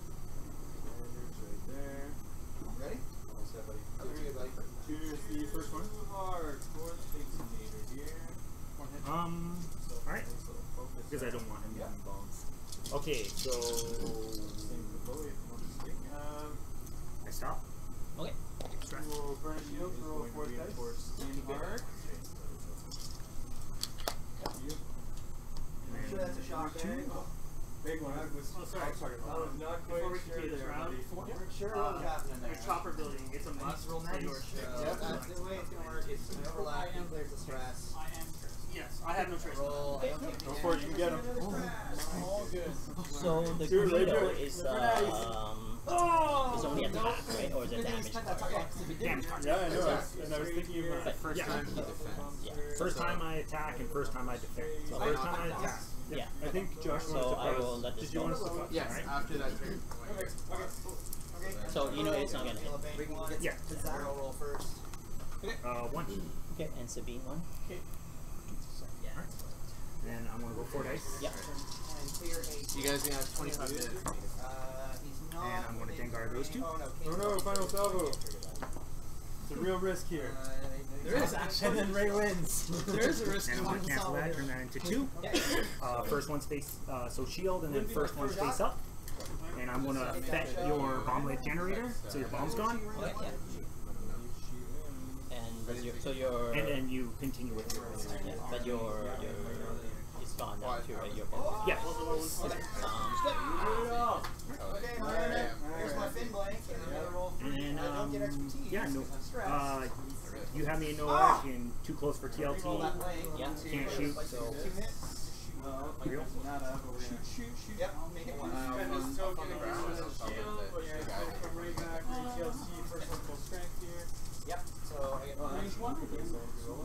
Standards right there. Ready? All set, buddy. Oh, you're good, buddy. Choose the first one. Too hard. Fourth Executor here. One hit. Um, So, alright. nice little focus. because I don't want him getting bombs. Okay, so Same for the bow if you want to stick. Um, I stop. Okay. Stress. we'll burn a shield, roll four dice. reinforce hard. You. I'm sure that's a shock there. Big one. I was, Oh, sorry. I I was not quite Before we sure continue this round, buddy. Weren't sure what was Uh, happening there. There's chopper building. It's a must. roll for your So ship. that's the way it's gonna work. It's an overlap. He clears the stress. I am Chris. Yes, I have no choice. Roll. I don't think Go for it, you can get him. All good. So the Do it, Greedo do it. is at that. um Oh! is only attack, right? Or is it damage? you spent that target? time at the beginning. Damage target. Yeah, I know. I and I was thinking about But First Yeah. time he defends. Yeah. First time I attack and first time I defend. So Okay. first time I attack. Yeah. I think Josh wanted So to I will let this Did you want us to pause? Yes, Alright. after that turn. Okay. Okay. So you know it's not gonna hit. We can get Yeah. to Zero roll first. Okay. Uh, one. Okay, and Sabine one. Okay. Yeah. Then I'm gonna go four dice. Yeah. And clear eight. You guys gonna have 25 minutes. Uh, he's not. And I'm gonna within Dengar those range. two. Oh no. Oh no, final salvo. It's a real risk here. Uh, There is actually. then Ray wins. <laughs> There is a risk And I'm of gonna cancel that, turn that into two. <laughs> Uh, first one's face, uh, so shield, and then first one's face up. And I'm gonna fet your bomb blade generator, so your bomb's gone. Okay, yeah. And your, so your And then you continue with your yeah, but your your it's gone now too, right? Your bomb. Yeah. Um, Okay, Miranda. Here's my fin blank, and I'm gonna roll And three. then, I don't get um, expertise. yeah, no, uh, you have me in no Ah! action, too close for TLT. Yeah. Can't shoot, so Two hits. Well, Real? not up, but Shoot, shoot. Yep, make it one. Uh, Spend fun- this token fun against ground, the so I'll shield, let but the you're guy- gonna come right back. TLC, first one full strength here. Yep. So I get Range one?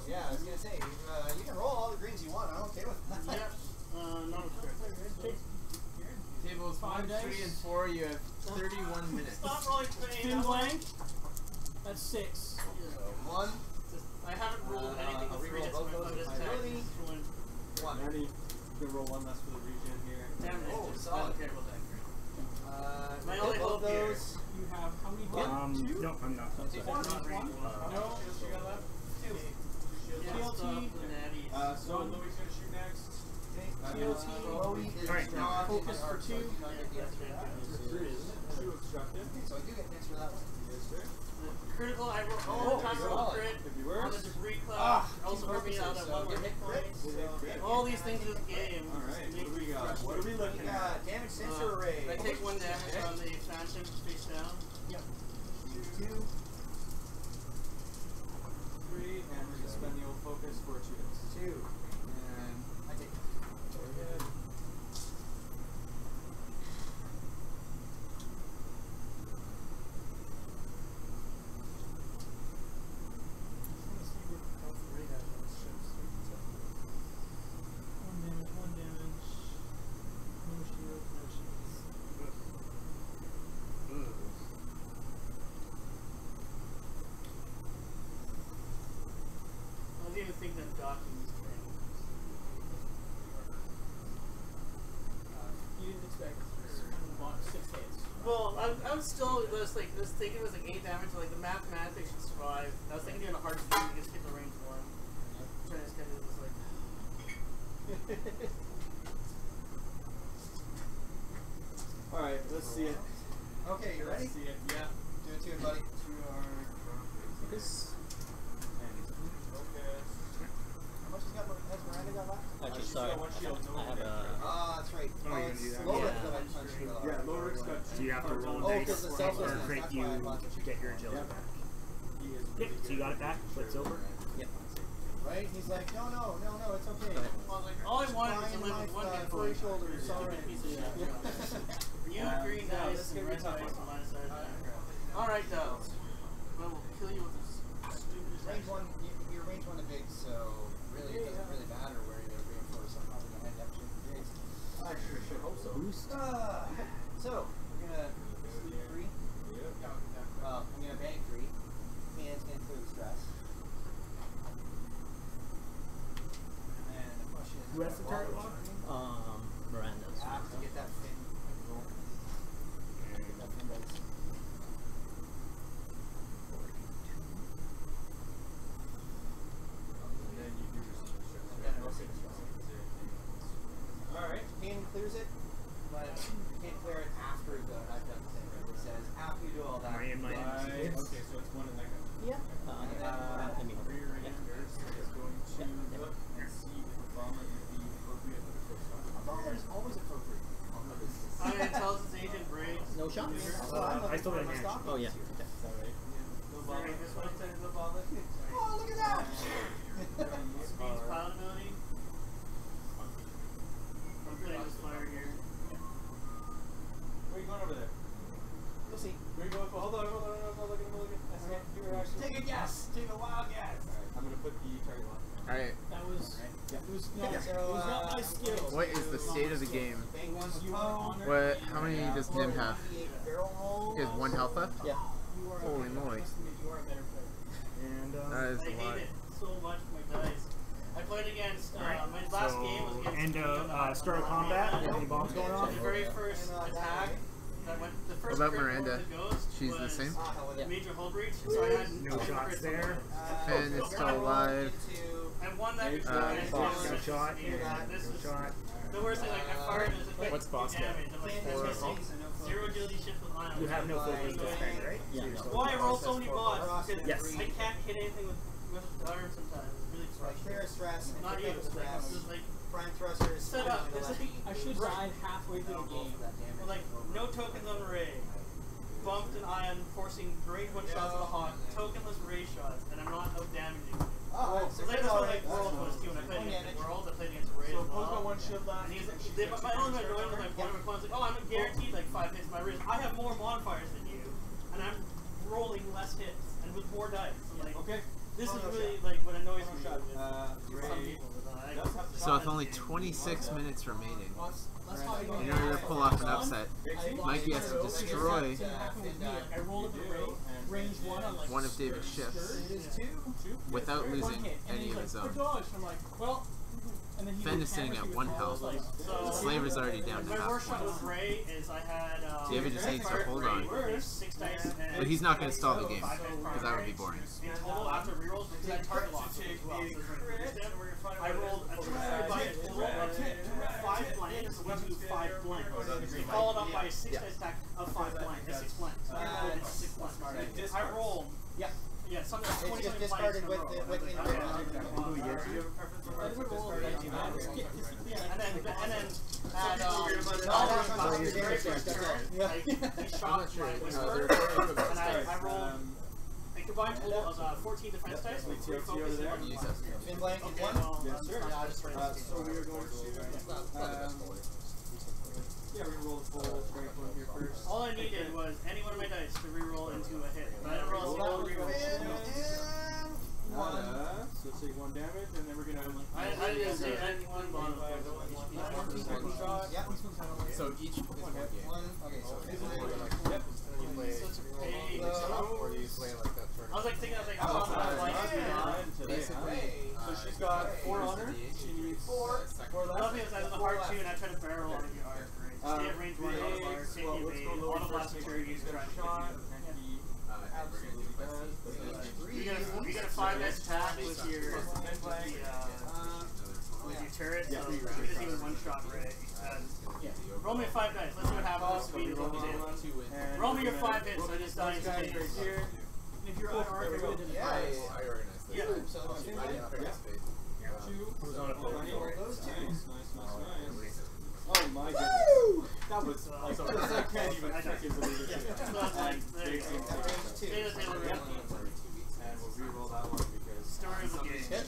Yeah, I was gonna say, uh, you can roll all the greens you want. I'm okay with that. Yep. Uh, not a strength. Tables Five 3, and 4, you have 31 minutes. Stop rolling for me. Fin blank. That's six. So one, I haven't rolled Uh, anything I'll with three reroll hits both in my those this with my time. ability. Just rolling- one. Manny, you can roll one less for the regen here. Damn it. Oh, just- solid. I don't care about that. Uh, My only both hope here- those. You have how many hit? Um, no, I'm not. One, one. Uh, No. you got left? Two. TLT. stuff, the natties. Uh, so Louis gonna shoot next. Okay, Uh, TLT. Is Alright. not Focus for two. you do not get the extra Yeah, die. There is two obstructive. So I do get next for that one. Yes, sir. The critical, I roll, Oh, all the time I roll crit on the worse. debris cloud. Ah, also two hurt me out purposes, at so one more hit hit point. crits. All these things in this game. Alright, what do we got? What are we looking at? got damage Uh, sensor array. I take one damage on the expansion face down. Yep. Two. Three, and we're gonna spend the old focus for two hits. Two. And I take. One damage, one damage. No shield, no shields. I was even thinking of docking this thing. Uh, you didn't expect six hits. Well, I, I was still just like just thinking it was like eight damage. Like the mathematics should survive. I was thinking doing a hard speed to just hit the range one. trying to schedule this like. <laughs> Alright, let's see it. Okay, you ready? Let's see it. Yeah. Do it to it, buddy. Two are focus. And focus. How much is got Mir- has Miranda got left? Actually, sorry. I have a. Ah, that's right. Oh, you're Uh, do that? Lorix Yeah. got a punch through. Yeah, Lorix got So you have to roll Oh, dice 'cause the or crit you why I thought that you- get your agility Yeah. back. Yep, so you got it back. Flips over. Yep. Right? He's like, no, no, no, no, it's okay. Go ahead. Well, like, all I wanted was to Crying live with my, one uh, hit furry point. shoulders, Stupid sorry. piece of shit. <laughs> You green no, dice this is and gonna be red tough dice one. on my side. Alright, Dells. I will kill you with this stupid range one, you- you're range one to big, so really it doesn't really matter where you reinforce. I'm probably gonna end up shooting grades. I sure should Boost. Ah, so we're gonna sleep three. Well, I'm gonna bank three. And it's gonna clear the stress. And the question is, Who has the target lock? Um, Miranda's. I have to get that fin roll. Get that fin dice. And then you do receive a stress. And then I receive a stress. Alright, pain clears it, but you can't clear it after the, I've done the thing. It says after you do all that. Am I in my Right. NPC? Okay, so it's one in like a Yeah. Uh, Uh, let me. rear enders is going to Yeah, yeah. look and see if a bomber would be appropriate for the first A shot. bomber is always appropriate. I'm an intelligence agent, Briggs. No shots. Uh, I still got an action. Oh yeah. Okay. Is that right? Sorry, this one intended to bomb it. Oh, look at that! Speed's pilot ability. I'm putting this fire here. Where are you going over there? You'll see. Where are you going? Hold on, hold on, hold on, look at him, look at him. See you were actually. Take a guess. Take a wild guess. Alright, I'm gonna put the target lock. Alright, That was. It was not. Yeah. It was not my skill. what is the state of the game? Bank one You are honored. What? How many does Nym have? He has one health left? Yeah. You Holy moly. person, a. And uh, That is I a lot. hate it so much my dice. I played against, uh, Alright, my last game was so against end of on the- uh, start of the combat. mainland. Any bombs going So off? the very first attack, that went, the first what about Miranda? She's the same? Hell with it. Major hull breach, so I had No shots there. Uh, Finn is still alive. And one that was Uh, uh, Fox. No shot. This No is shot. the worst thing. Like I fired, it was like What's two boss get? damage. I'm like, Four this hull? is zero agility shift with ion. You have no focus to spend, right? Yeah, So you're no. Why I roll so many bots? Frost Because Yes. three. I can't hit anything with with the arm sometimes. Really So I clear frustrating. stress Not pick you. up the like, stress. just like Prime thrusters. Set up. to the like- I should die halfway through the game. But like, no tokens on the ray. Bumped an ion, forcing range one shots of the hawk, tokenless ray shots, and I'm not out damaging. Oh, So like, that's what like World was too. When I played One against damage. World, I played against Ray So as Poe's well. got one shield left. And he's like, they, my only annoying was like one of my opponents like, oh, I'm guaranteed like five hits in my wrist. I have more modifiers than you, and I'm rolling less hits and with more dice. So, like, Okay. this Oh, is no really shot. like what annoys me shot. Uh, some people. is, uh, I- does have to So with only 26 minutes remaining, That's how I go. in order to pull off an upset, Mikey has to destroy That's what happened with me. Like, I rolled up the ray, range one on like one of David's shifts It is two. without losing any of his own. "For dodge." I'm like, well, and then he Fenn is sitting at one health. balls, like, So- Slaver's already down to half worst shot points. with Ray is I had um, David just needs to hold on. with Six dice and But he's not going to stall the game, because that would be boring. In total, after rerolls, because I target locked it as well. So I rolled a two by a total of five blanks, which is five blanks. Followed up by a six dice attack of five blanks, a six blanks. So I rolled into six blanks. I rolled, Yeah. yeah, something like It's twenty just something blanks discarded in a with row. the, with the Okay. I would roll a range one. And then, and then, at, um, Oh, the that's not very your damage first check, turn, yeah. I, I shot my whisper, and I, I rolled a combined total of uh, 14 defense dice with three TLC focus over and there. one Use fire. that. Fin blank is Okay, one. Yes, that's sir. not just for Uh, so we are going to. Um, yeah, we roll the full strength one here first. All I needed was any one of my dice to reroll into a hit. But I didn't roll a Roll single reroll. and one. Uh, so take one damage, and then we're gonna. I, I didn't say any one bottom. Second shot. Yeah. So each one. One. Okay, so Is it's it one. like, yep. You play Such a pain. or do you play like that sort I was like thinking, I was like, Oh, oh, I'm sorry. like, Nice yeah. line today, huh? Hey. So she's got four on her. She needs four. Four Another left. thing is I was a hard two and I tried to barrel on the arc. Um, Stay at range one, auto fire, Biggs, take well, the let's evade, go lower auto blast first, make sure security, he's try got to a shot, and he absolutely does. You get a you get a five dice attack with your with the uh, with your turret, so you just even one shot Ray. Uh, roll me a five dice. Let's see what happens. So Speed we is roll what we one, do. and Roll me we're your gonna five hits, so I just die these guys instantaneously. right here. And if you're on arc, There you're go. good in Yeah, advance. yeah, I organized this. Yeah. I, I didn't participate. two. Who's on a boat? Money, Those two. Nice, nice, nice, nice. Oh my Woo! goodness. That was So- like, so- I can't even freaking believe it. Yeah. So that's like, there you go. Two. Taylor, Taylor, Yep. And we'll re-roll that one because. Story of the game. Yep.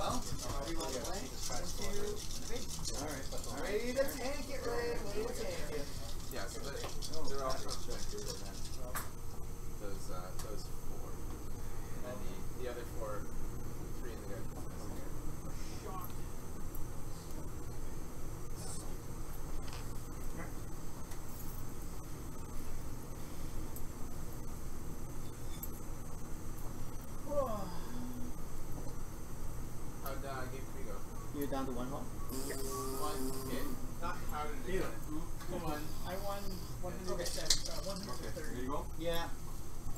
Well, reroll the blank. One, two, three. Alright. Ready to tank it, Ray. Ready to tank it. Yeah, so they, they're all from those uh, those four, and then the, the other four, three in the guy. How'd uh, game three go? You're down to one hole. One hit. Not how did it? Come on. I won 100. Uh, 130. There you go. Yeah.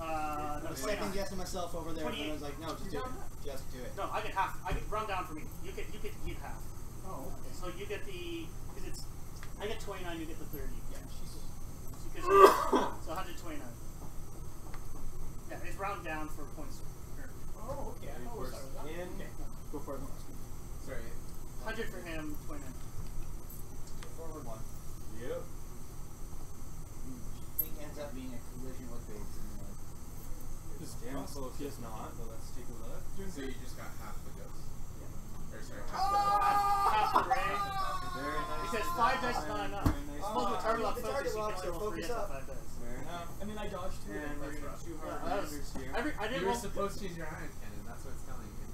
Uh, I no, was second guessing myself over there, but I 28. was like, no, just do it. Just do it. No, I get half. I get round down for me. You get you get you half. Oh, okay. So you get the because it's I get 29, you get the 30. Yeah, she's. So, 'cause- <coughs> so 129. Yeah, it's round down for points. Or Oh, okay. I thought it was that. In. Okay. Go for it. Sorry. 100 for him, 29. Forward one. Yep. Thing ends up being a collision with base. And, uh, Just damn close, just not, but let's take a look. So you just got half the ghost. Yeah. Or sorry, Half, half half the ray. Very nice. Because five dice is not enough. Very nice. Supposed to Oh, target I lock focus, target you lock, can only roll three focus up. five dice. Fair enough. I mean, I dodged two. And we're gonna two Yeah, hard that was, managers here. I, re- I You were supposed to use your iron cannon. That's what it's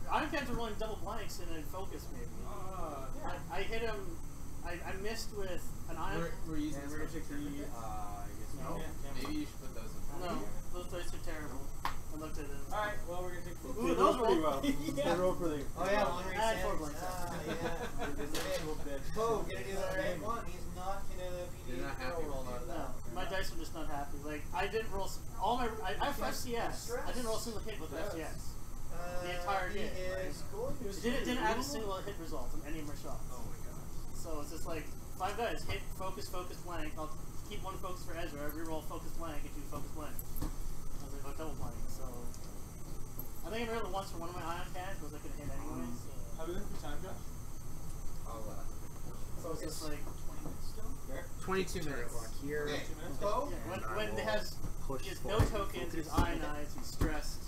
telling you. Iron cans are rolling double blanks and then focus maybe. Ah. I, I hit him. I, I missed with an iron. We're, we're using And we're gonna take the, uh, I guess we No. can't, can't we? Maybe you should put those in. No, those dice are terrible. I looked at them. Alright, well, we're gonna take the. Ooh, those roll pretty well. <laughs> Yeah. They roll pretty Oh yeah, one I had four blanks. Ah, yeah. This is a. Oh, gonna do that right one. He's not gonna be They're not happy roll out of you. No, that. my dice were just not happy. Like I didn't roll all my. I, I have FCS. I didn't roll a single hit with FCS. The entire game, right? is going to It didn't, didn't add a single hit result on any of my shots. Oh my god. So it's just like five guys Hit, focus, focus, blank. I'll keep one focus for Ezra. I reroll focus blank and do focus blank. I was like, oh, double blank. So I think I rerolled it once for one of my ion cans. Was I gonna hit anyway? So, How do we think time, Josh? I'll, uh, so it's just like 20 minutes still. 22 minutes. here. Okay, Two minutes? go. yeah, when, when will it has he has no tokens, he's ionized, he's stressed.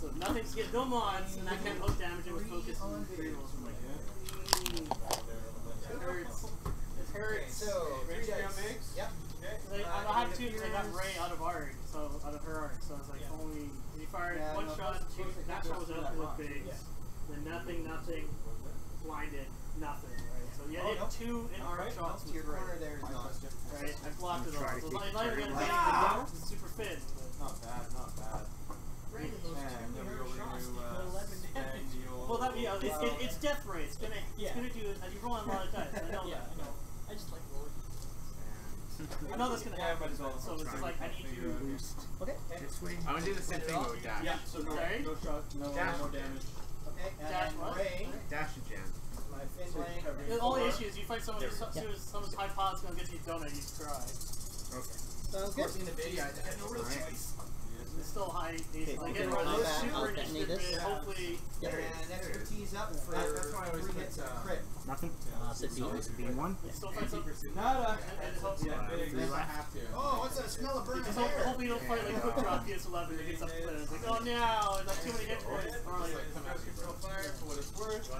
So nothing's he has no mods, and I can't hook damage him with focus and rerolls. I'm like, it hurts. It hurts. So, three Range down dice. Biggs? Yep. Okay. Like, I have two because I got Ray out of arc, so out of her arc. So I was like, Yeah. only he fired Yeah, one no, shot, those- two, those- that shot was do an that open with wrong. Biggs. Yeah. Then nothing, nothing, blinded, nothing. Right. So yeah, Oh, hit no. two in arc Alright, shots to your corner there is not. Right. I blocked it all. Try to So it's keep not not even turning gonna be! It's super fit. Not bad, not bad. Well, that yeah, it's, it, it's death ray. It's gonna it's Yeah. gonna do as you roll on a lot of dice. I <laughs> know Yeah, that. I know. I just like rolling. I know that's gonna Yeah, happen. might as well So it's just like I need figure to. out here. Okay. This way. I'm gonna do the same thing but with dash. Yeah, so no, Sorry? no shot, no, Dash. no damage. Okay, and Dash then what? Ray, Dash and jam. my fin So blank. cover- The only issue is you find someone who's Yeah. who's someone's high pot's gonna get you a donut, you try. Okay. Sounds good. In the video, I had no real Alright. choice. It's still high. It's Okay, like okay, it I'll runs back- super I'll detonate initiative. Hopefully, Yep. And expertise up for That- that's why I always three put, hits uh, crit. Nothing. Uh, sit So B. this would be one. it still finds some. Nada. And, and hope, Yeah, big. three I left. have to. Oh, what's that smell of burning just hope, hair? hopefully you don't fight like quick drop PS11 and it gets up to It's like, oh no, there's like too many hit points. Or like, Come out here. Control fire for what it's worth. You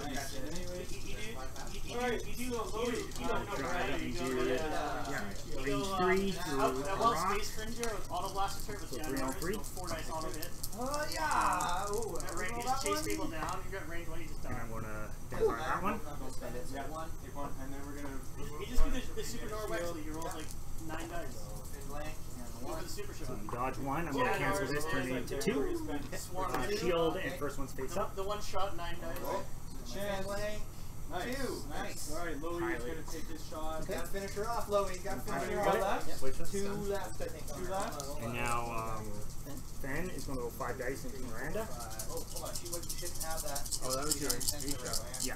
anyway. you, you do, you, you, Alright, you do, you, so you, you don't go Try right, to you go, do yeah. it. Yeah. Yeah. You go, Range uh, three That, through that a well. Space Fringer with Auto Blaster turret with So January, three on three? four dice auto hit. Oh yeah. Ooh, That range, you that chase people down, you got range one, you just And die. I'm gonna discard that one. Don't spend it. So Yeah, one. take one, and then we're gonna. You just do the, the Super Norway, actually, you roll like nine dice. Fin blank and Go one. for the Super So you dodge one. I'm Yeah, gonna cancel this, turn it into two. <laughs> Swarm two. shield and first one's face up. the one shot, nine oh. dice. Fin blank. Nice. Two. Nice. Alright, Louie is Highly. gonna take this shot. Gotta finish her off, Loey. Gotta finish Two her off. Yeah. Switch us. Two left, I think. Two her. left. And now um, Fenn is gonna go five dice into Miranda. Oh, hold on. She, was, she shouldn't have that. Oh, that was your Sensor reach right out. Yeah.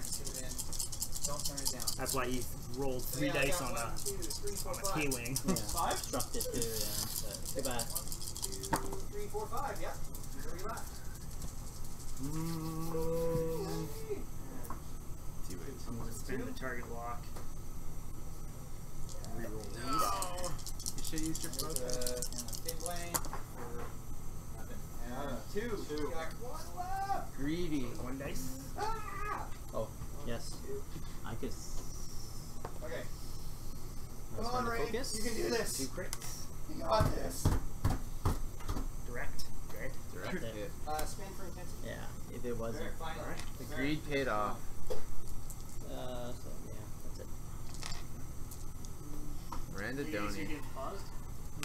Don't turn it down. That's why he rolled So three yeah, dice on one, a two, three, four, on a five. K wing. <laughs> Yeah. Five? Struck it too, yeah. But too bad. One, two, three, four, five. Yep. Three left. Mm, I'm spend the target lock. Reroll these. You should use your There's focus. a big blank for nothing. And two. Two. Got one left. Greedy. One dice. Ah! Oh, yes. I could. Okay. I Come on, going Ray. focus. You can do this. Two crits. You got this. Direct. Good. Direct Direct. hit. Uh, spin for intensity. Yeah, if it wasn't. Very. Alright. The greed paid off. Uh, so yeah, that's it. Miranda You guys- you Doni. paused?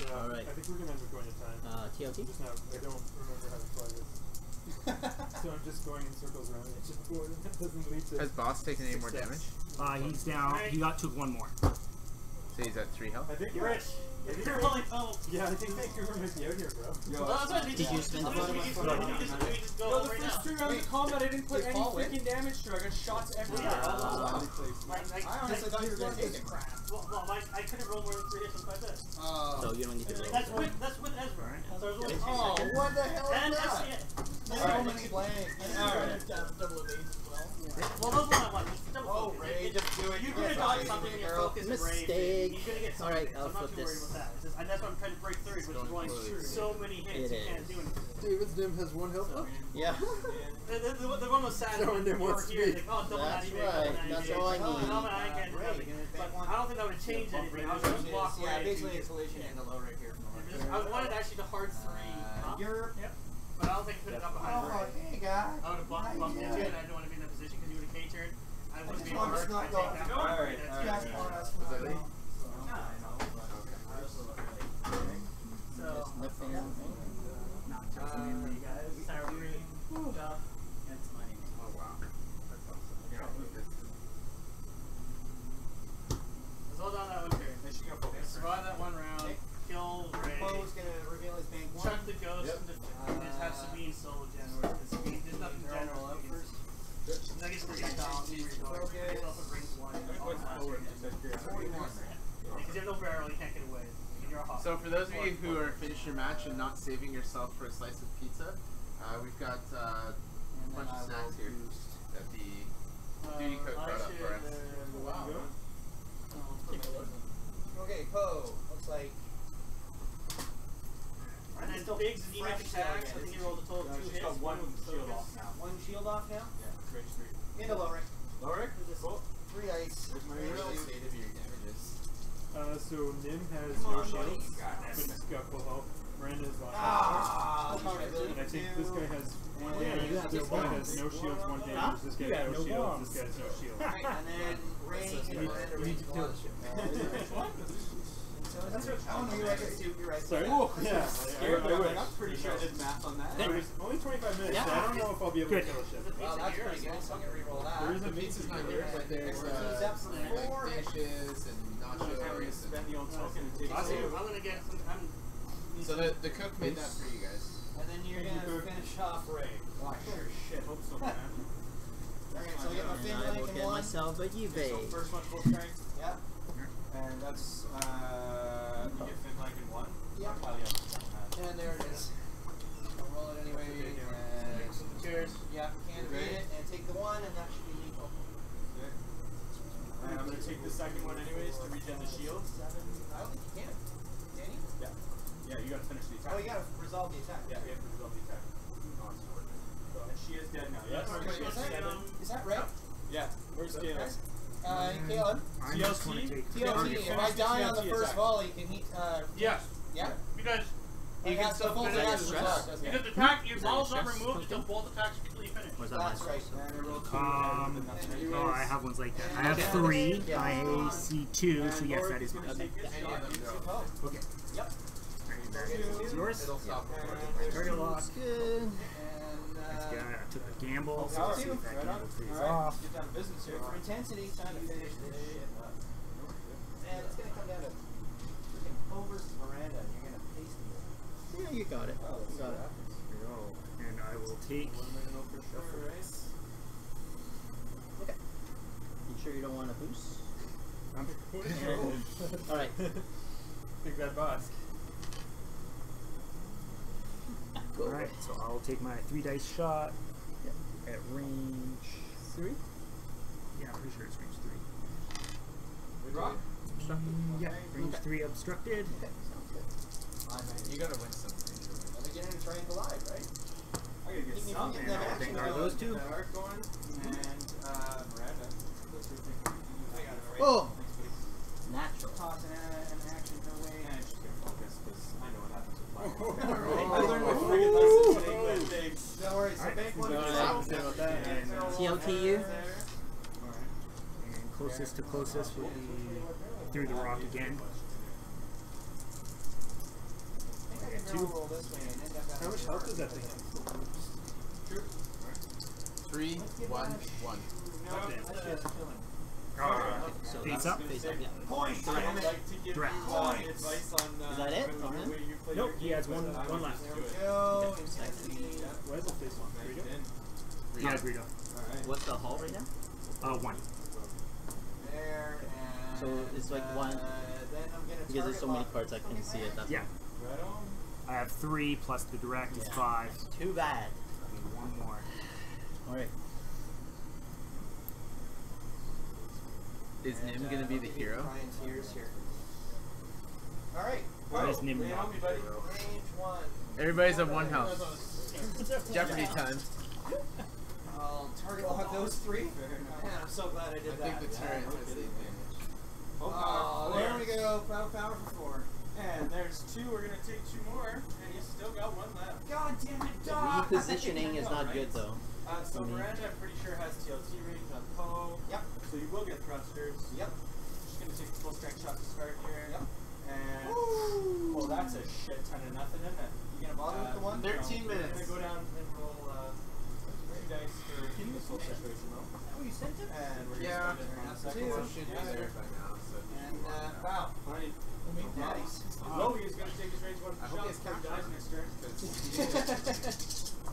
Yeah, Alright. I think we're gonna end up going to time. Uh, TLT? Just now, I don't remember how to play this. <laughs> so I'm just going in circles around it. Just going, that doesn't lead to. Has Bossk taken any more damage? Uh, he's down. He got took one more. So he's at three health. I think You're we're- rich. I think You're we're- really tall. Yeah, I think Vancouver might be out here, bro. Yo, Well, that's Did you spend the go Yo, the right first two rounds of combat, I didn't put any freaking damage through. I got shots everywhere. Yeah. Uh, Like, like, I honestly thought you were gonna take it. Well, like, I couldn't roll more than three hits five dice. Oh. So you don't need to roll. That's with that's with Ezra. Two Oh, what the hell And is that? SCA. So Alright. Double of as well. Well, those one I won. Just Oh, focus. Ray, It- just do it. You're gonna dodge something using in your arrow. focus and brave. Mistake. You're gonna get something. Alright, so I'll I'm not too worried this. about that. It's just, and that's why I'm trying to break thirds, which is Going going poorly. so many hits It you can't do anything. David's dim has one health left. Yeah. The, the, the, the one was sad So when then you were here. Like, oh, double That's right. That's all I need. I can't do Ray, nothing. you're gonna But bet one. I don't think that would change anything. I was going to block Yeah, Ray. basically isolation and the low right here from the I wanted actually to hard three. Uh. You're. Yep. But I don't think I could have got behind Oh, hey, guy. I would have bumped, bumped How it, and I didn't want to be in that position because you would have K turn. I wouldn't just be want to hard. snuck I take off. that All one. right, That's all You guys want us Is that to- it? So, Nothing. not just me and you guys. Sorry, Ray. Duh. That's my name. Oh wow. That's awesome. Here, I'll move this. Let's hold on that one turn. They should go focus. Survive that one round. Okay. Kill Ray. Poe's gonna reveal his bank one. Chuck the ghost Yep. and, just, and just have Sabine solo general. Because Sabine, there's nothing They're all general out out first. first. I guess we're gonna balance where you're going. Okay. Yourself a range one. What's forward? Just out of curiosity. Because you have no barrel, you can't get away. And you're a hawk. So for those of you who are finished your match and not saving yourself for a slice of pizza, uh, we've got uh, a bunch of snacks here boost. that the Uh, duty cook brought up for us. uh, Wow. Take. Okay, Poe. Looks like. And then Biggs and Emic fresh attacks. I think he rolled a total of No, two she's hits. one shield off now. One shield off now. Yeah, range three. Into Lowhhrick. Lowhhrick? Cool. Three dice. Where's my Three arrow? rolls. state of your damages. Uh, so Nym has no on, shield, but he's got full health. Miranda has lost Ah! health. And I think this guy has one Yeah, damage. got This guy has no shields, one damage. This guy has no shields. This guy has no shields. Right, and then Ray That's and Miranda smart. range You need to one. kill <laughs> That's right. Oh no, you're right. It's two. You're right. Sorry? Oh, Yeah. Scared, I but wish. I'm pretty sure I did math on that. It was only 25 minutes, Yeah. so I don't know if I'll be able Good. to kill a ship. Well, that's pretty good. So I'm gonna re-roll that. There is a The pizza's not here, but there's uh, up for like four. dishes and nachos. Spend the old token and take I'm gonna get some. I'm, so the, the cook made that for you guys. And then you're Thank gonna Kirk. finish off Ray. Oh, sure shit. Hope so, man. Alright, so I get my fin And I will blank and get one. myself a So first one full strength, Yep. And that's uh, you get fin blank in one. Yep. Oh, yeah. And there it is. I'll roll it anyway. And cheers. yeah, can read it and take the one, and that should be lethal. Okay. And I'm gonna take the second one anyways to regen the shield. Seven. I don't think you can. Can you? Yeah. Yeah, you gotta finish the attack. Oh, you gotta resolve the attack. Yeah, we have to resolve the attack. It's worth it. So, and she is dead now. Yes. Okay, is that, is that right? Yeah. Where's Galen? Uh, Caleb. I'm just going to TLC? TLT. If I die on the first volley, can he? Uh, Yes. yeah. Because He has the full finish dash the as doesn't because the attack, your balls your not removed until pumpkin? both attacks are completely finished. Was that That's right. And I rolled two. Um, Oh, I have ones like that. I have three. I see two, so yes, that is gonna mine. take his Any shot. of them. Okay. Yep. It's yours. It'll stop before And Target lock. Good. And Next uh, guy, I took a gamble. So Power. let's see if that Right gamble pays Alright, off. get down to business here. for intensity, time to finish this shit up. And it's gonna come down to freaking Poe versus Miranda. You're gonna pace me. Yeah, you got it. Oh, You got it. And I will take. Okay. You sure you don't want a boost? Um, Alright. Big bad boss. Go away. Alright, so I'll take my three dice shot Yep. at range Three? Yeah, I'm pretty sure it's range three. We Rock? Obstructed. Yeah, range three obstructed. You gotta win something. Let me get in and try and collide, right? I gotta get Keep me some. from And I'll action those two. Get that arc going, and uh, Miranda. That's her thing. I got it right. Boom. Natural. Toss an, uh, an action her way. And she's gonna focus because I know what happens with <laughs> my <laughs> TLTU? And closest to closest will be through the rock again. I think I can barrel roll this way and end up How much health does that thing have? Three, one, one. That's just killing. Uh, So face up. Face up, yeah. Points! I would like Direct. you advice on uh, Is that it? The On him? way you play Nope, your he has but one- I would one just left. do There we go. Okay. Intensity. Why is the face on? Baked Freedom? in. Yeah, Greedo. Alright. What's the hull right now? Uh, one. There and. So it's like one- Uh, then I'm gonna Because there's so many target cards I lock can see it. That's Yeah. Right. I have three plus the direct is Yeah. five. Too bad. I need one more. Alright. Is Nym gonna be the hero? Ryan's tears here. Alright. Where is Nym Lay it now? on me, buddy. Everybody's at one health. Jeopardy time. I'll target lock those three. Man, I'm so glad I did I that. think the turret has the advantage. Oh, Oh, there we go. Power, power for four. And there's two. We're gonna take two more, and you still got one left. God damn it, dog. Repositioning is not good though. Uh, so I mean- Miranda, I'm pretty sure has TLT range on Poe. Yep. So you will get thrusters. Yep. Just gonna take the full strength shot to start here. Yep. And Woo. Well, that's a shit ton of nothing, isn't it? You gonna bother with the one? no, 13 we're minutes. gonna go down and roll uh, three dice for this whole situation, though. Oh, you sent it? And we're Yeah, gonna spend it on the second two. one. Should be there by now. So And, uh, wow. Funny. Daddies. Lowy is gonna take his range one I hope shot he has before he capture. dies next turn. <laughs>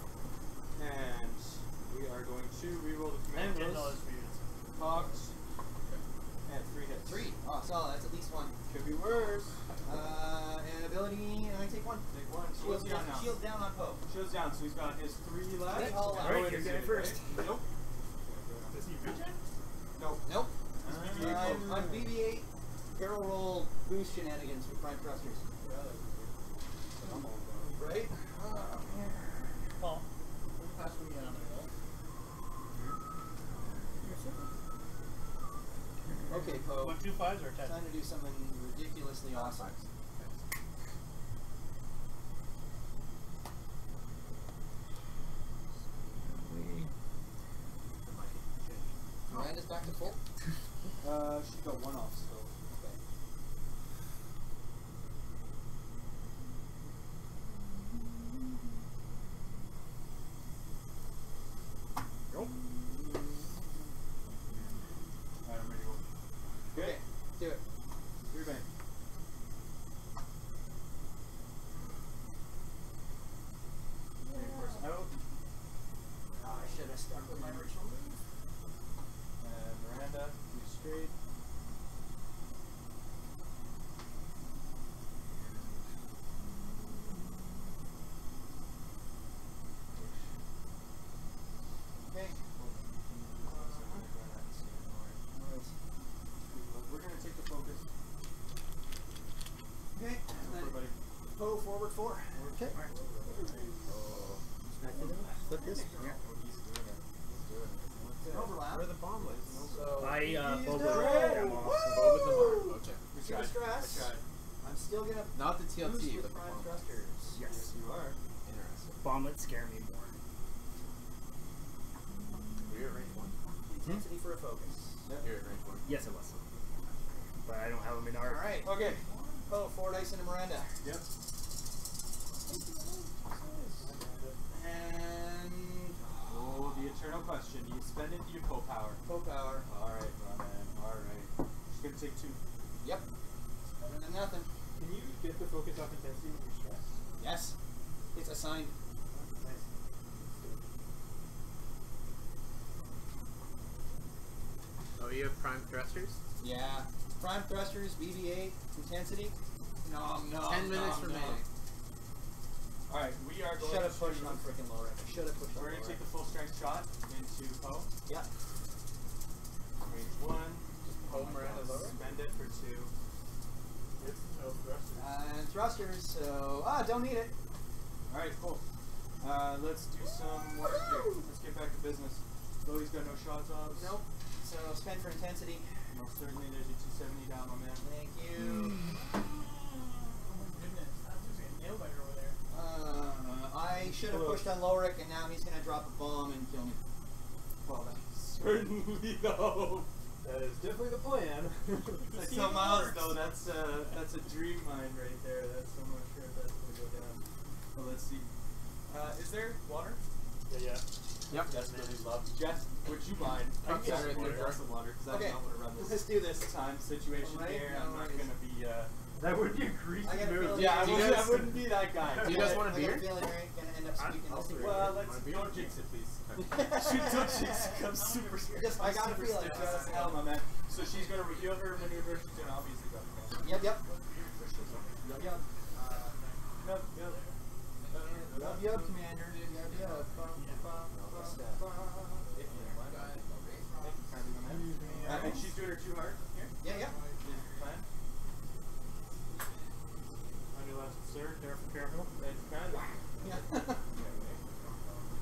And we are going to reroll the commandos. Cogs. And three hits. Three. Oh, solid. That's at least one. Could be worse. Uh, and ability, I'm take one. Take one. Shield Shields down, down now. shield down on Poe. Shields down, so he's got his three left. Okay, I'll, uh, Go Alright, ahead you're getting it, first. right? Nope. Does he regen? Nope. Nope. Uh, I'm, I'm BB-8 barrel roll boost shenanigans with prime thrusters. Right? Paul, pass me on Okay, Poe. What, two fives or ten? Time to do something ridiculously awesome. Miranda's back to full. <laughs> Uh, she's got one off, so. Okay. Alright, I'm ready to go. Okay, do it. Three bang. Okay, force out. Oh, I should have stuck with my original move. And Miranda, you straight. Okay. We're gonna take the focus. Okay, and then Everybody. Poe forward four. Okay. Flip this. Overlap. Where are the bomblets? So I uh, He's Boba done. them off. Bow with the mark. Okay. See the stress? I'm still gonna Not the TLT, with but the prime bomb. thrusters. Yes. You are. Interesting. Bomblets scare me more. Were you at range one? Intensity for a focus. Yep. You're at range one. Yes, it was. But I don't have them in art. Alright. Okay. Oh, four four dice into Miranda. Yep. And Oh, the eternal question. Do you spend it? Do you pull power? Poe power. Alright, Ronan. Alright. She's gonna take two. Yep. Better than nothing. Can you get the focus off intensity when you're stressed? Yes. It's assigned. Nice. Oh, you have prime thrusters? Yeah. Prime thrusters, BB-8, intensity. No, no. Ten minutes no, remaining. Alright, we are going Should have to. pushed on freaking low right. Should have pushed on We're gonna take the full strength shot into Poe. Yeah. range one. Home Miranda lower. Spend it for two. It's no thrusters. And thrusters, so ah, don't need it. All right, cool. Uh, let's do some work here. Let's get back to business. Louie's got no shots off. Nope. So spend for intensity. Most certainly, there's your 270 down, my man. Thank you. Oh my goodness, that's just a nail biter over there. Uh, I should have pushed on Lowhhrick, and now he's gonna drop a bomb and kill me. Well, that's certainly <laughs> though. That is definitely the plan. Like some miles though, that's uh, that's a dream mine right there. That's I'm not sure if that's gonna go down. Well, let's see. Uh, is there water? yeah, yeah. Yep. Desperately love. Jess, would you mind? I can Jess, get it water, right there. some water, because Okay, I don't want to run this let's do this. time situation Right, here. I'm not gonna be. Uh, That would be a greasy I got a move. feeling- yeah, I, wouldn't, guys- I wouldn't be that guy. Do you guys want a I got beer? a feeling you're gonna end up speaking I'll this drink. Well, let's don't jinx it, please. Shoot, don't jinx it. Come super scared. Just- I got a super feeling, stiff as just- hell, my man. So she's gonna reveal her maneuver. She's gonna obviously go. Yep, yep. Yep, yep. Yep, yep. Yep, yep, Yep, yep. Uh, and she's doing her too hard here. Yeah, yeah. Plan. On your left, sir. Careful, careful. That's kind of. Yeah.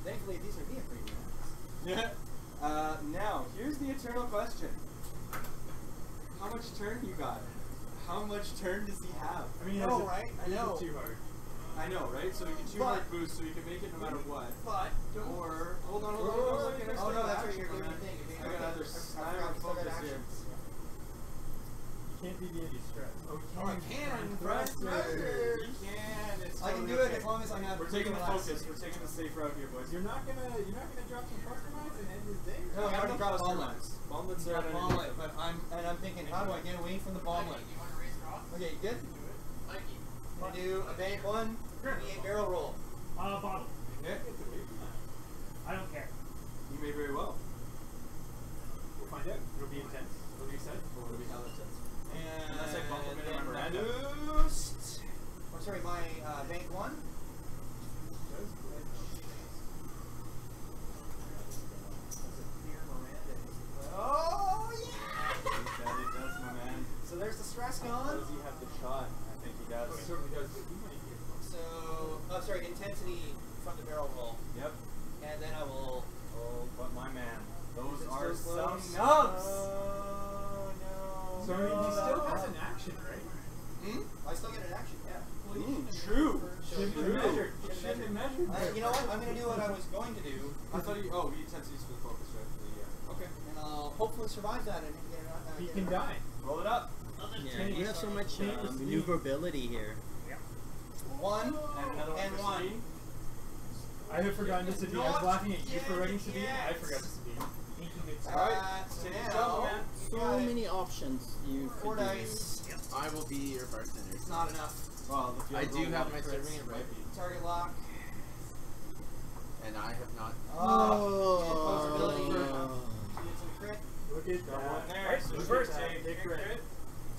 Thankfully, these are neoprene Yeah. Uh, now, here's the eternal question. How much turn you got? How much turn does he have? I mean, a- right? I know. Too hard. I know, right? So you can two But- hard boost, so you can make it no matter what. But, Or hold on, hold on, Oh, hold on. I oh, no, that's right, you're on doing your thing, you're doing I got other I- I sniper forgot to start focus here. You can't be the Andy stress. Oh, oh, can. oh I can. Thruster. You can. It's I can do it as long as I have. We're taking the focus. We're taking the safe route here, boys. You're not gonna, you're not gonna drop some cluster mines and end his day. No, I already dropped cluster bomblets. Bomblets are underneath bomblet, but I'm and I'm thinking, how do I get away from the bomblet? Okay, you good? I'm gonna do a bank one, give me a barrel roll. Uh, bottle. Yeah, I don't care. you may very well. We'll find out. It'll be intense. It'll be exciting. Or would it be hell intense? And That's like compliment then on Miranda. boost. Oh, sorry, my uh, bank one. Oh yeah! That it does, my man. So there's the stress Does gone. he have the shot? I think he does. Oh, he certainly does. but he might get close. So, oh sorry, intensity from the barrel roll, Yep. and then I will. Oh, but my man, those are still some nubs. Oh no! So I mean, he still has an action, right? Hmm? I still get an action, yeah. Mm, true. Shouldn't have True. measured. Shouldn't have measured. Uh, you know what? I'm gonna do what I was going to do, I thought you. Oh, he intensities for the focus, right? For the, uh, okay. and I'll hopefully survive that and get it. Uh, He get can it die. Roll it up. Yeah, you have so much uh, maneuverability here. One And another one and for one. I have forgotten this to be. I was laughing at you for writing Sabine. I forgot to be. Alright, so take your now, shot, man. you So got it. many options you Four could dice. I will be your bartender. It's not enough. Well, if you I do have my crits, serving it it right. Target lock. And I have not. Oh. Possibility. Oh. It's a crit. Look at that. there. So Reverse. she take Take a crit. crit.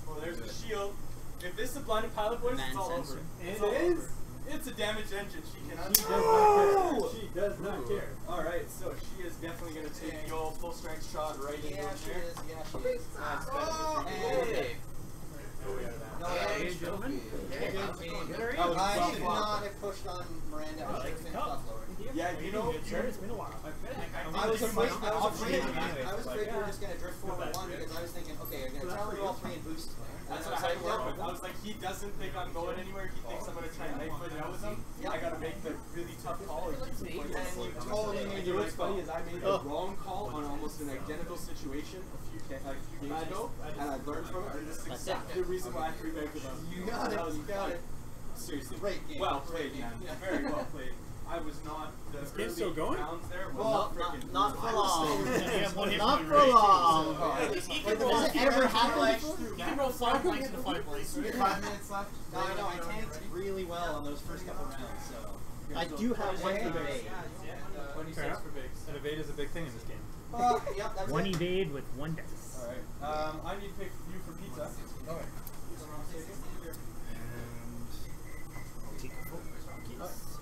Well, there's the shield. If this is a blinded pilot, boys, Man it's all sensor. over. It It's all is? over. It's a damaged engine. She cannot. She does not care. She does not Ooh. care. All right, so she is definitely gonna take the old full strength shot right into Yeah, him she there. is. Yeah, she is. And spend it Oh, with and- three. No way out of that. No, Yeah, I- you gentlemen. Very good. That was I well should blocked. not have pushed on Miranda. I should have finished off lower. Yeah, you know, Sure, it's been a while. I was afraid. I was afraid. I was afraid we were just gonna drift forward one because I was thinking, okay, I'm gonna tell you all three and boost. That's what I I was had to like, work with. I was like, he doesn't think I'm going anywhere. He thinks I'm gonna try and knife it out with him. I gotta make the really tough call and keep some points. And you totally made You the know what's funny call. is I made the wrong call on almost an identical situation a few, a few games ago, and I learned from it. And this is exactly the reason why I three bagged with him. You got it. You got it. Seriously, Great game. Well played, man. Very well played. <laughs> I was not the This early game's still going? there. Well, not, Not for long. Yeah, Not for long. At <laughs> yeah. least he can does roll it five ever blanks happen before. before? You can roll five blanks in the fireplace. Five minutes left. No, I know. I tanked really well on those first couple rounds, so. I do have one Yeah. evade. Twenty-six for Biggs. And evade is a big thing in this game. Uh, yep, that's One it. evade with one dice. All right. Um, I need to pick you for pizza. Okay. I'll take a full piece.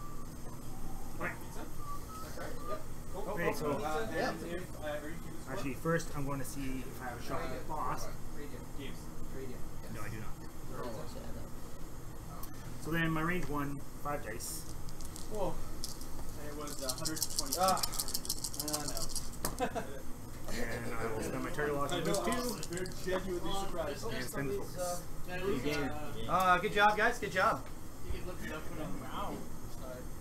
Alright, Pizza. That's right. Yep. Cool. Okay, so- Uh, and Yep. if uh, are you keeping Actually, first I'm going to see if I have a shot at get boss. No, I do not. So then my range one, five dice. Whoa. And it was uh, 120. Ah. Uh, no. And I will spend my target loss I on know, those two. was very genuinely surprised. And spend the focus. Uh, good job, guys. Good job. Wow.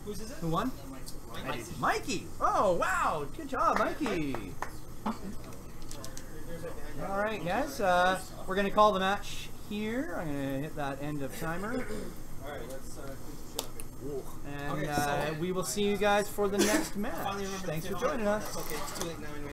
Whose is it? Who won? Mikey. Oh, wow. Good job, Mikey. All right, guys. Uh, we're going to call the match here. I'm going to hit that end of timer. Alright, let's uh, clean some shit up here. And uh, we will see you guys for the next match. Thanks for joining us.